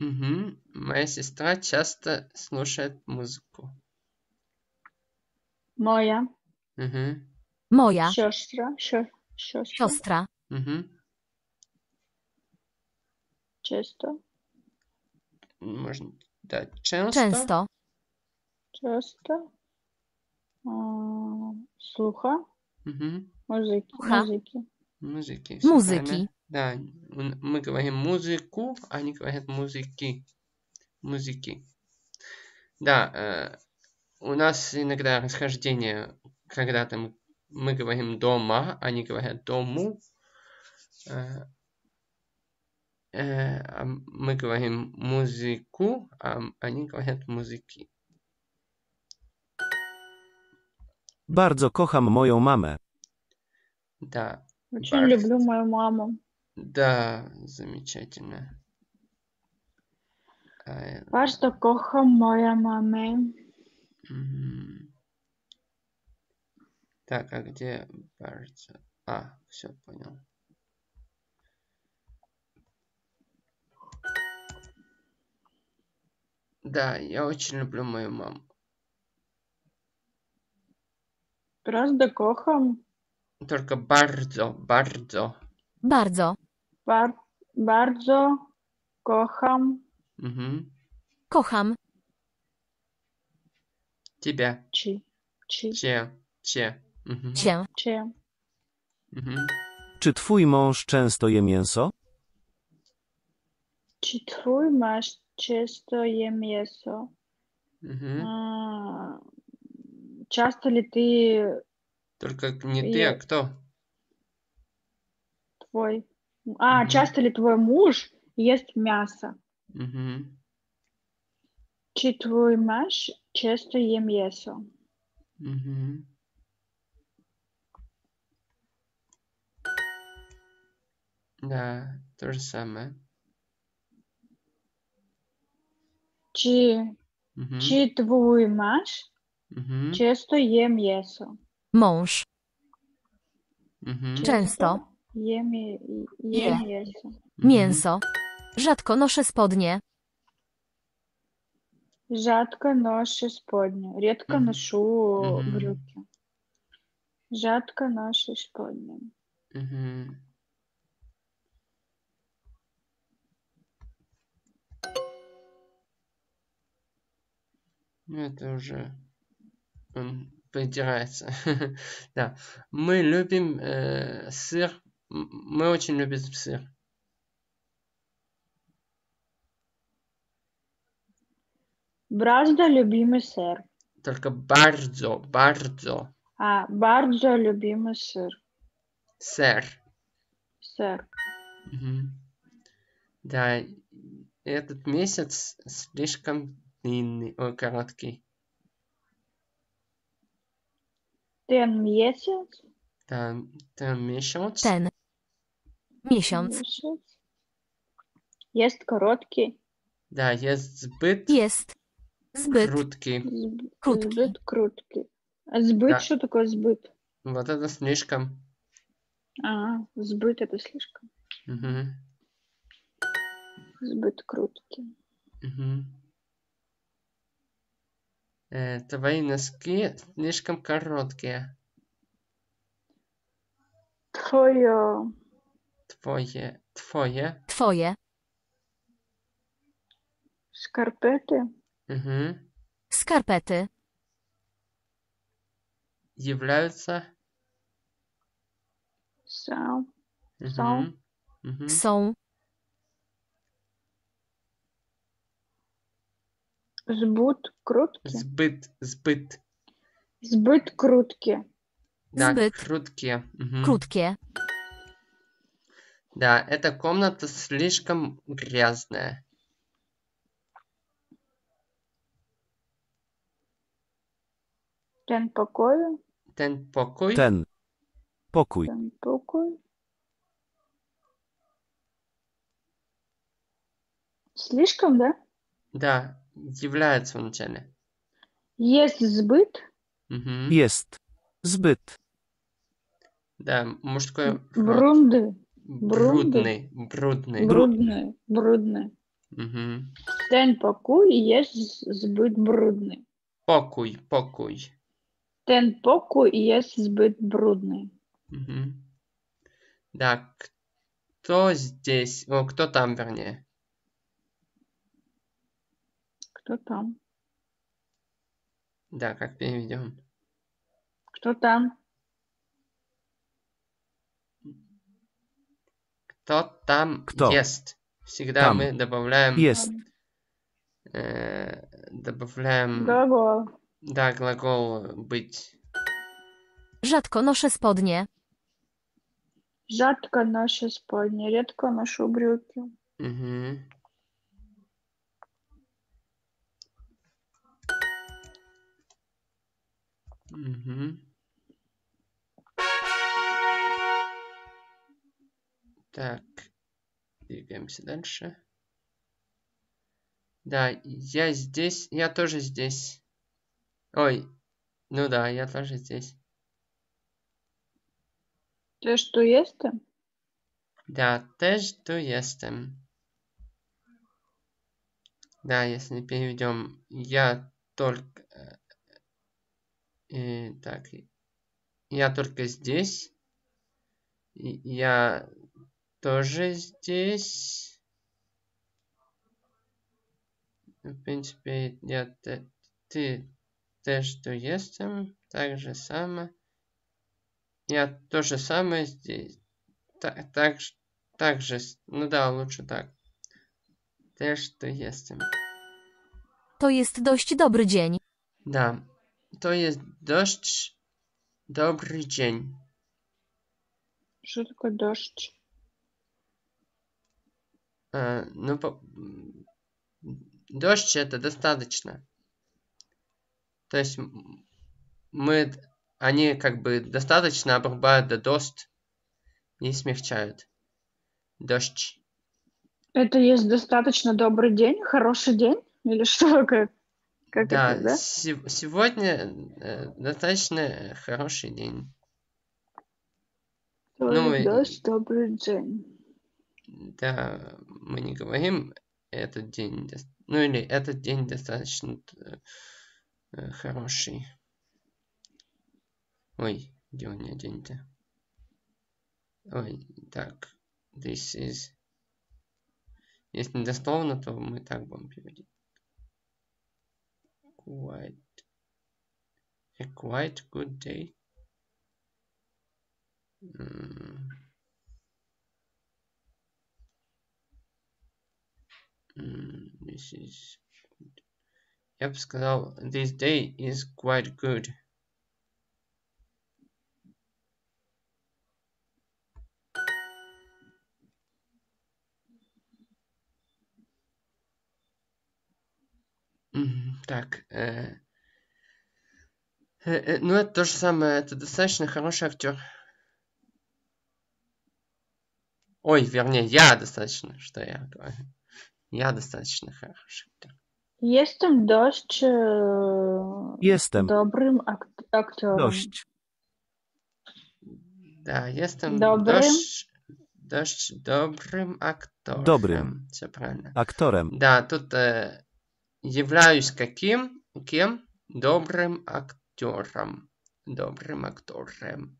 [SPEAKER 1] Мгм. Моя сестра часто слушает музыку. Мгм.
[SPEAKER 5] Moja.
[SPEAKER 2] siostra, sio, siostra,
[SPEAKER 5] Siostra.
[SPEAKER 1] Мгм.
[SPEAKER 2] często,
[SPEAKER 1] Можно, да, часто.
[SPEAKER 5] Często.
[SPEAKER 2] często e, słucha
[SPEAKER 1] Мгм.
[SPEAKER 5] Słucha.
[SPEAKER 2] muzyki.
[SPEAKER 1] Музыки. всё
[SPEAKER 5] Музыки.
[SPEAKER 1] правильно. Да, мы говорим музыку, они говорят музыки. Музыки. Да, э, у нас иногда расхождение, когда там мы говорим дома, они говорят дому. Э, э, а мы говорим музыку, а они говорят музыки.
[SPEAKER 4] Bardzo kocham moją mamę.
[SPEAKER 2] Очень
[SPEAKER 1] Да, Bardzo.
[SPEAKER 2] люблю мою маму.
[SPEAKER 1] да, замечательно.
[SPEAKER 2] Kocham moją mamę.
[SPEAKER 1] Мгм. Так, а где bardzo? А, все понял. Да, я очень люблю мою маму.
[SPEAKER 2] Bardzo kocham,
[SPEAKER 1] Tylko bardzo, bardzo.
[SPEAKER 5] Bardzo.
[SPEAKER 2] Bar bardzo kocham.
[SPEAKER 1] Mhm.
[SPEAKER 5] Kocham.
[SPEAKER 1] Ciebie.
[SPEAKER 2] Ci. Ci.
[SPEAKER 1] Cię. Cię. Mhm.
[SPEAKER 5] Cię.
[SPEAKER 2] Cię.
[SPEAKER 1] Mhm.
[SPEAKER 4] Czy twój mąż często je mięso?
[SPEAKER 2] Czy twój mąż często je mięso?
[SPEAKER 1] Mhm.
[SPEAKER 2] A, często li ty
[SPEAKER 1] Только не ты, а кто?
[SPEAKER 2] твой... А,
[SPEAKER 1] Мгм.
[SPEAKER 2] часто ли твой муж ест мясо?
[SPEAKER 1] Мгм.
[SPEAKER 2] Чи твой муж часто je mięso?
[SPEAKER 1] Мгм. Да, то же самое.
[SPEAKER 2] Чи,
[SPEAKER 1] Мгм.
[SPEAKER 2] чи твой муж
[SPEAKER 1] Мгм.
[SPEAKER 2] часто je mięso?
[SPEAKER 5] Mąż.
[SPEAKER 1] Мгм.
[SPEAKER 5] Często.
[SPEAKER 2] Je, mi- je
[SPEAKER 5] Je.
[SPEAKER 2] mięso.
[SPEAKER 1] Мгм.
[SPEAKER 5] Mięso. Rzadko noszę spodnie.
[SPEAKER 2] Rzadko noszę spodnie. Редко
[SPEAKER 1] Мгм.
[SPEAKER 2] ношу
[SPEAKER 1] Мгм.
[SPEAKER 2] брюки. Rzadko noszę spodnie.
[SPEAKER 1] Мгм. Ну, это уже он придирается. Да. Мы любим э, сыр. Мы очень любим сыр.
[SPEAKER 2] Bardzo lubimy ser.
[SPEAKER 1] Только bardzo.
[SPEAKER 2] A, bardzo lubimy ser.
[SPEAKER 1] Сыр.
[SPEAKER 2] Ser.
[SPEAKER 1] Мгм. Да, этот месяц слишком длинный, ой, короткий.
[SPEAKER 2] Ten месяц.
[SPEAKER 1] Да, ten месяц.
[SPEAKER 5] Ten. Miesiąc.
[SPEAKER 2] Месяц. Есть короткий.
[SPEAKER 1] Да, есть сбыт
[SPEAKER 5] Jest. Zbyt.
[SPEAKER 1] круткий.
[SPEAKER 2] Зб-
[SPEAKER 5] Круткий.
[SPEAKER 2] Сбыт круткий. А сбыт,
[SPEAKER 1] Да.
[SPEAKER 2] что такое сбыт?
[SPEAKER 1] Вот это слишком.
[SPEAKER 2] А, сбыт это слишком.
[SPEAKER 1] Мгм,
[SPEAKER 2] Сбыт круткий.
[SPEAKER 1] мгм. Э, твои носки слишком короткие.
[SPEAKER 2] Твое.
[SPEAKER 1] Твое, твое.
[SPEAKER 5] Twoje.
[SPEAKER 2] Шкарпеты.
[SPEAKER 1] Мгм.
[SPEAKER 5] Skarpety.
[SPEAKER 1] Являются.
[SPEAKER 2] Сам.
[SPEAKER 1] Мгм,
[SPEAKER 2] Сам.
[SPEAKER 1] мгм.
[SPEAKER 5] Są.
[SPEAKER 2] Сбут круткий.
[SPEAKER 1] Сбыт, сбыт.
[SPEAKER 2] Сбыт круткий.
[SPEAKER 1] Да,
[SPEAKER 5] Сбыт.
[SPEAKER 1] круткие. Мгм.
[SPEAKER 5] Krótkie.
[SPEAKER 1] Да, эта комната слишком грязная.
[SPEAKER 2] Тен покою.
[SPEAKER 1] Ten pokój.
[SPEAKER 4] Ten. Pokój.
[SPEAKER 2] Тен покой. Слишком, да?
[SPEAKER 1] Да, является вначале.
[SPEAKER 2] Есть сбыт.
[SPEAKER 1] Мгм.
[SPEAKER 4] Jest. Zbyt.
[SPEAKER 1] Да, мужской род.
[SPEAKER 2] Брунды.
[SPEAKER 1] Брудный, брудный.
[SPEAKER 2] Брудные. Брудные.
[SPEAKER 1] Мгм.
[SPEAKER 2] Тен покой и есть сбыт брудный.
[SPEAKER 1] Покой, покой.
[SPEAKER 2] Тен покой и есть сбыт брудный.
[SPEAKER 1] Мгм. Да, кто здесь? О, кто там, вернее?
[SPEAKER 2] Кто там?
[SPEAKER 1] Да, как переведем?
[SPEAKER 2] Кто там?
[SPEAKER 1] Кто там
[SPEAKER 4] Кто?
[SPEAKER 1] ест? Всегда
[SPEAKER 4] Там.
[SPEAKER 1] мы добавляем,
[SPEAKER 4] Jest.
[SPEAKER 1] э, добавляем,
[SPEAKER 2] Глагол.
[SPEAKER 1] да, глагол быть.
[SPEAKER 5] Rzadko noszę spodnie.
[SPEAKER 2] Жатко наши спальни, редко ношу брюки.
[SPEAKER 1] Мгм. Мгм. Так, двигаемся дальше. Да, я здесь, я тоже здесь. Ой, ну да, я тоже здесь.
[SPEAKER 2] Ты что есть там?
[SPEAKER 1] Да, теж tu jestem. Да, если переведем, я только... э, э, так, я только здесь. И Я тоже здесь. В принципе, я те- ты теж tu jestem. Так же самое. Я то же самое здесь. Так, так, так же, ну да, лучше так. Też tu jestem.
[SPEAKER 5] To jest dość dobry dzień.
[SPEAKER 1] Да, to jest dość dobry dzień.
[SPEAKER 2] Что такое дождь?
[SPEAKER 1] А, ну, по- дождь это достаточно. То есть мы, они как бы достаточно обрубают до дост и смягчают. Дождь.
[SPEAKER 2] Это есть достаточно добрый день, хороший день? Или что? Как, как
[SPEAKER 1] да,
[SPEAKER 2] это, да?
[SPEAKER 1] се- сегодня э, достаточно хороший день. Ну,
[SPEAKER 2] дождь, добрый день.
[SPEAKER 1] Да, мы не говорим этот день, ну или этот день достаточно э, э, хороший. Ой, где у меня день-то? Ой, так, this is... Если дословно, то мы так будем переводить. Quite... A quite good day. М, м, This is... good. Я бы сказал, this day is quite good. Так. э, э, э, Ну, это то же самое. Это достаточно хороший актер. Ой, вернее, я достаточно, что я говорю. Я достаточно хороший актер.
[SPEAKER 2] Jestem dość e,
[SPEAKER 4] Jestem
[SPEAKER 2] dobrym ak aktorem.
[SPEAKER 4] dość
[SPEAKER 1] Да, jestem
[SPEAKER 2] Добрым.
[SPEAKER 1] dość, dość dobrym aktorem.
[SPEAKER 4] Dobrym.
[SPEAKER 1] Все правильно.
[SPEAKER 4] aktorem.
[SPEAKER 1] Да, тут э, являюсь каким? Кем? Добрым актером. Добрым актором.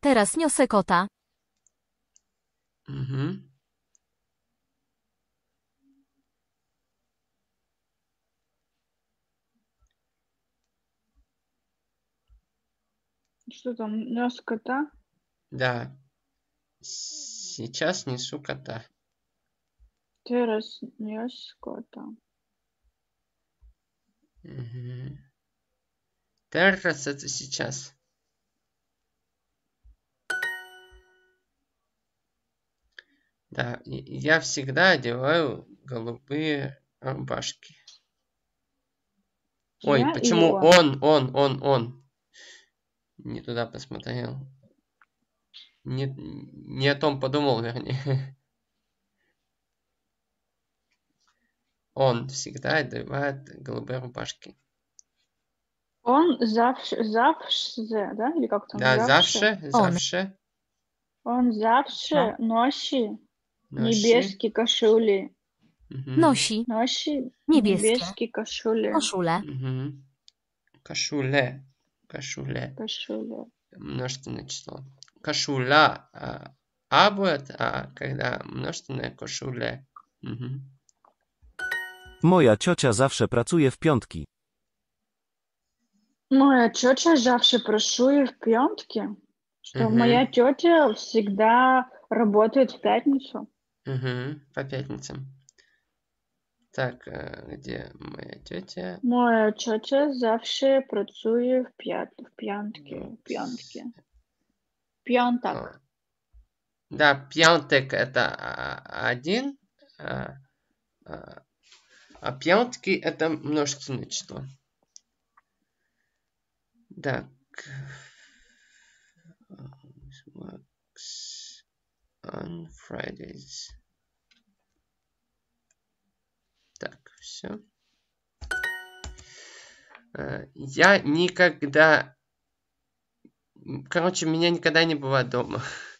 [SPEAKER 5] Teraz niosę kota.
[SPEAKER 1] Мгм.
[SPEAKER 2] Что там? Нес кота?
[SPEAKER 1] Да. Сейчас несу кота.
[SPEAKER 2] Раз нес кота.
[SPEAKER 1] Мгм. Террас это сейчас. Да, я всегда одеваю голубые рубашки. Ой,
[SPEAKER 2] Я
[SPEAKER 1] почему он, он, он, он? Не туда посмотрел. Не, не о том подумал, вернее. Он всегда одевает голубые рубашки.
[SPEAKER 2] Он завше, завше, да? Или как там?
[SPEAKER 1] Да, завше,
[SPEAKER 5] Он.
[SPEAKER 1] завше.
[SPEAKER 2] Он завше носит
[SPEAKER 1] носи.
[SPEAKER 5] Nosi
[SPEAKER 2] Nosi
[SPEAKER 5] Niebieskie.
[SPEAKER 2] niebieskie koszule.
[SPEAKER 5] koszulę.
[SPEAKER 1] Мгм. Кашуле. Кашуле.
[SPEAKER 2] Koszule.
[SPEAKER 1] Множественное число. Кашула. А, а будет, а когда множественное кашуле. Мгм.
[SPEAKER 4] Moja ciocia zawsze pracuje w piątki.
[SPEAKER 2] Моя тетя завше прашует в пьянтке, что
[SPEAKER 1] Мгм.
[SPEAKER 2] моя тетя всегда работает в пятницу.
[SPEAKER 1] Мгм. По пятницам. Так, э, где моя тетя?
[SPEAKER 2] Моя тетя завше працює в, п'ят... в п'янтки. П'янтак.
[SPEAKER 1] А, Да, пьянтек это а, один, а, а, а пьянтки это множественное число. Так. On Fridays. Так, все. Я никогда... Короче, меня никогда не бывает дома.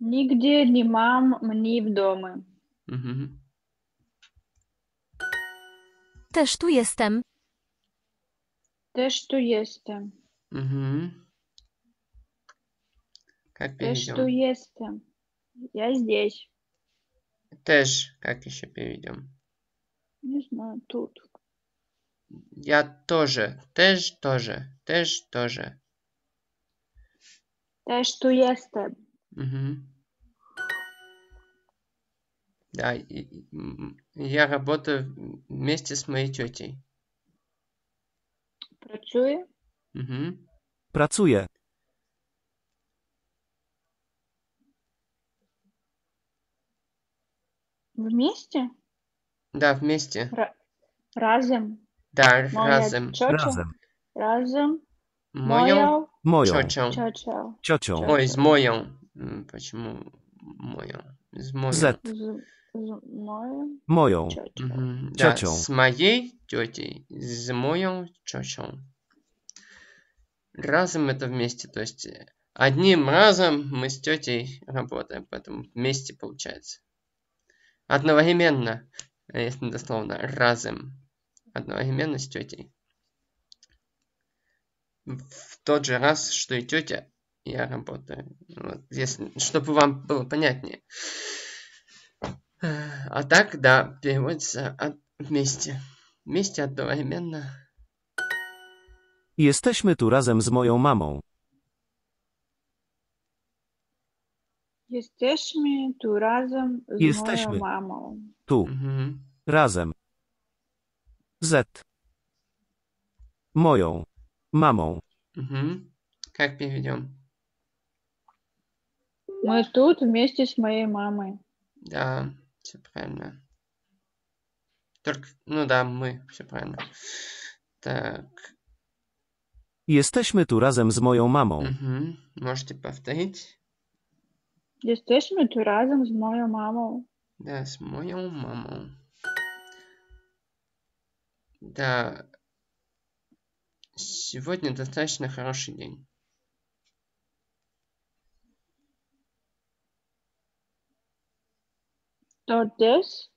[SPEAKER 2] Нігде нема мені вдома.
[SPEAKER 1] Мгм.
[SPEAKER 5] Też tu jestem.
[SPEAKER 2] Те, що єсте.
[SPEAKER 1] Мгм. Как
[SPEAKER 2] Те, що
[SPEAKER 1] переведем?
[SPEAKER 2] єсте. Я здесь.
[SPEAKER 1] Теж, как еще переведем?
[SPEAKER 2] Не знаю, тут.
[SPEAKER 1] Я тоже. Теж тоже. Теж тоже.
[SPEAKER 2] Те, що єсте.
[SPEAKER 1] Мгм. Да, и- я работаю вместе с моей тетей.
[SPEAKER 2] Працює.
[SPEAKER 1] Мгм.
[SPEAKER 4] Pracuje.
[SPEAKER 2] Вместе?
[SPEAKER 1] Да, вместе.
[SPEAKER 2] Ра- разом.
[SPEAKER 1] Да,
[SPEAKER 2] Моя
[SPEAKER 1] разом.
[SPEAKER 4] Razem.
[SPEAKER 2] Разом.
[SPEAKER 1] Моем
[SPEAKER 2] Моя
[SPEAKER 4] Moją
[SPEAKER 1] тетей.
[SPEAKER 2] тетя.
[SPEAKER 4] ciocią.
[SPEAKER 1] Ой, с моем. Почему моем? С моем.
[SPEAKER 4] Z.
[SPEAKER 1] Мгм, Да, с моей тетей, с моей тетей. Разом это вместе, то есть э, одним разом мы с тетей работаем, поэтому вместе получается. Одновременно, э, если дословно, разом. Одновременно с тетей. В тот же раз, что и тетя, я работаю. Вот, если, чтобы вам было понятнее. А так, да, переводится от- вместе. Вместе одновременно.
[SPEAKER 4] Jesteśmy tu razem z moją mamą.
[SPEAKER 2] Jesteśmy tu razem z
[SPEAKER 4] Jesteśmy.
[SPEAKER 2] moją mamą.
[SPEAKER 4] Tu.
[SPEAKER 1] Мгм.
[SPEAKER 4] Razem. Z. Moją. Mamą.
[SPEAKER 1] Мгм. Как переведем?
[SPEAKER 2] Мы тут вместе с моей мамой.
[SPEAKER 1] Да, все правильно. Только, ну да, мы, все правильно. Так,
[SPEAKER 4] Jesteśmy tu razem z moją mamą.
[SPEAKER 1] мгм. можете повторить?
[SPEAKER 2] Jesteśmy tu razem z moją mamą.
[SPEAKER 1] Да, с моей мамой. Да, сегодня достаточно хороший день.
[SPEAKER 2] То десь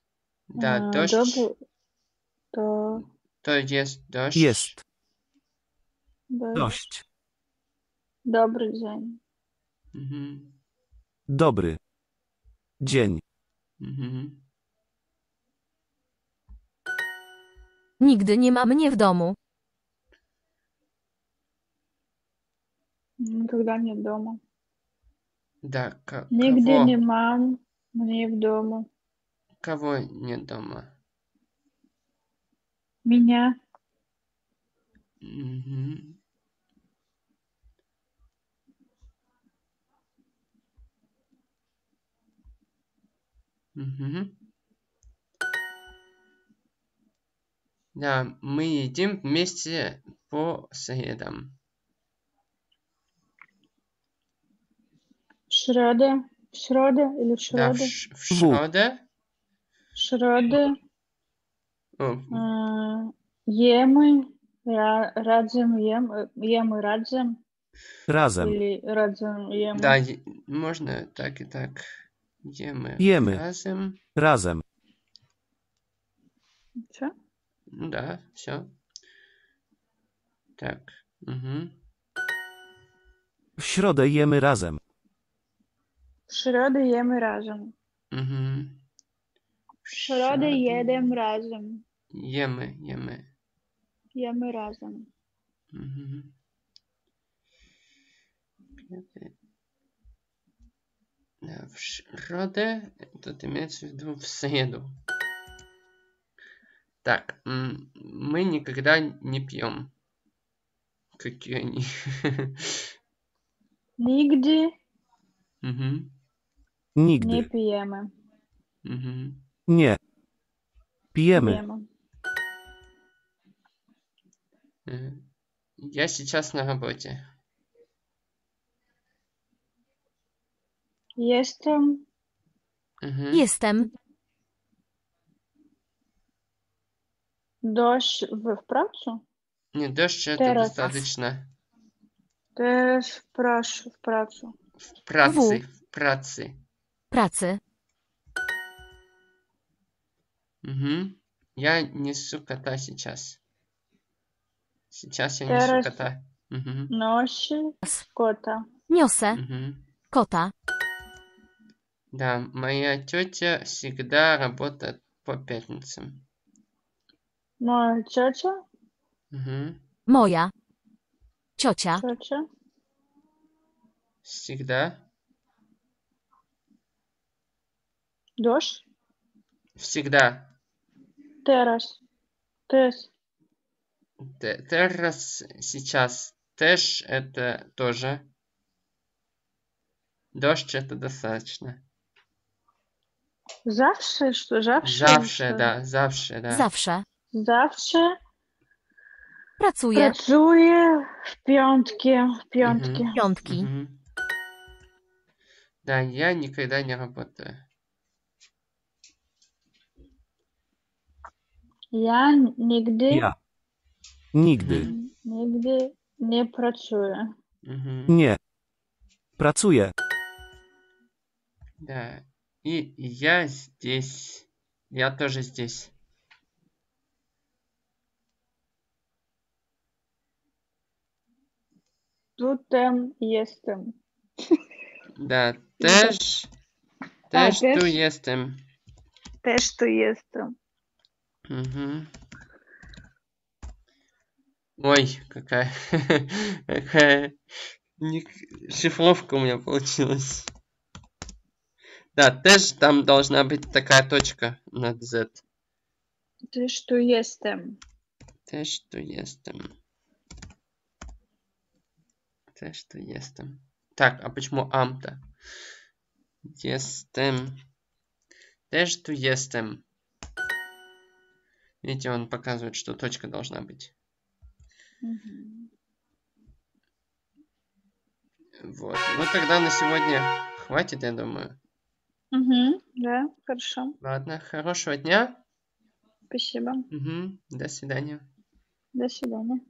[SPEAKER 1] Да,
[SPEAKER 2] э,
[SPEAKER 1] дождь,
[SPEAKER 2] добр- то
[SPEAKER 1] то есть дождь.
[SPEAKER 4] Jest.
[SPEAKER 2] да,
[SPEAKER 4] Dość.
[SPEAKER 2] добрий день.
[SPEAKER 1] Мгм,
[SPEAKER 4] Dobry. Dzień.
[SPEAKER 1] мгм.
[SPEAKER 5] Nigdy nie ma mnie w domu.
[SPEAKER 2] Никогда нет дома.
[SPEAKER 1] Да, ко-
[SPEAKER 2] Нигде
[SPEAKER 1] кого,
[SPEAKER 2] не мам, мне в дому.
[SPEAKER 1] Кого нет дома?
[SPEAKER 2] Меня.
[SPEAKER 1] Мгм. Мгм. Да, мы едим вместе по средам.
[SPEAKER 2] Шроде. Шроде или
[SPEAKER 1] Да, в, в Шроде.
[SPEAKER 2] Шроде.
[SPEAKER 1] О,
[SPEAKER 2] Э, Еми. Ра- Радзем ем. э, Ем и радзем.
[SPEAKER 4] Razem.
[SPEAKER 2] Или радзем ем.
[SPEAKER 1] Да, е- можно так и так. Ем
[SPEAKER 4] Jemy.
[SPEAKER 1] разом.
[SPEAKER 4] Razem.
[SPEAKER 2] Чё?
[SPEAKER 1] Ну да, все. Так. Угу.
[SPEAKER 4] W środę jemy razem.
[SPEAKER 2] Шроде ем и разом.
[SPEAKER 1] Угу.
[SPEAKER 2] Шроде едем разом.
[SPEAKER 1] Емы, емы.
[SPEAKER 2] Ем и разом.
[SPEAKER 1] Да, в Шроде, тут имеется в виду в среду. Так, мы никогда не пьем. Какие они?
[SPEAKER 2] Нигде
[SPEAKER 1] Мгм,
[SPEAKER 2] не
[SPEAKER 4] Nigdy.
[SPEAKER 2] пьем.
[SPEAKER 1] мгм.
[SPEAKER 4] Nie. Pijemy.
[SPEAKER 2] Пьем.
[SPEAKER 1] Э, Я сейчас на работе.
[SPEAKER 2] Jestem.
[SPEAKER 1] Мгм.
[SPEAKER 5] Jestem.
[SPEAKER 2] Дождь в, в працу?
[SPEAKER 1] Не, дождь это
[SPEAKER 2] Террас.
[SPEAKER 1] достаточно.
[SPEAKER 2] Też w, prac, w pracu.
[SPEAKER 1] В працы, в працы.
[SPEAKER 5] Pracy.
[SPEAKER 1] Мгм. Я несу кота сейчас. Сейчас я несу
[SPEAKER 2] Teraz
[SPEAKER 1] кота. Мгм,
[SPEAKER 2] nosi kota.
[SPEAKER 5] Niosę
[SPEAKER 1] мгм.
[SPEAKER 5] kota.
[SPEAKER 1] Да, моя тетя всегда работает по пятницам.
[SPEAKER 2] Moja ciocia?
[SPEAKER 1] Мгм.
[SPEAKER 5] Moja. Ciocia.
[SPEAKER 2] Ciocia?
[SPEAKER 1] Всегда.
[SPEAKER 2] Дождь?
[SPEAKER 1] Всегда.
[SPEAKER 2] Teraz. Тес.
[SPEAKER 1] Те- Террас сейчас. Тэш это тоже. Дождь это достаточно.
[SPEAKER 2] Zawsze, что? Zawsze?
[SPEAKER 1] Завше,
[SPEAKER 2] что?
[SPEAKER 1] да, завше, да.
[SPEAKER 5] Zawsze.
[SPEAKER 2] Zawsze
[SPEAKER 5] Pracuję.
[SPEAKER 2] pracuję w piątki. W piątki.
[SPEAKER 5] Piątki.
[SPEAKER 1] Мгм. Да, я никогда не работаю.
[SPEAKER 2] Ja nigdy,
[SPEAKER 4] Ja. Nigdy.
[SPEAKER 1] Мгм.
[SPEAKER 2] nigdy nie pracuję.
[SPEAKER 1] Мгм.
[SPEAKER 4] Nie. Pracuję.
[SPEAKER 1] Да. И я здесь. Я тоже здесь.
[SPEAKER 2] Туtem jestem.
[SPEAKER 1] Да, też. Też tu
[SPEAKER 2] też?
[SPEAKER 1] jestem.
[SPEAKER 2] Też tu jestem.
[SPEAKER 1] Мгм. Ой, какая, какая шифровка у меня получилась. Да, też там должна быть такая точка над Z.
[SPEAKER 2] Też tu jestem.
[SPEAKER 1] Też tu jestem. Też tu jestem. Так, а почему ам-то? Jestem. Też tu jestem. Видите, он показывает, что точка должна быть.
[SPEAKER 2] Мгм.
[SPEAKER 1] Вот. Ну тогда на сегодня хватит, я думаю.
[SPEAKER 2] Мгм. Да, хорошо.
[SPEAKER 1] Ладно, хорошего дня.
[SPEAKER 2] Спасибо.
[SPEAKER 1] Мгм. До свидания.
[SPEAKER 2] До свидания.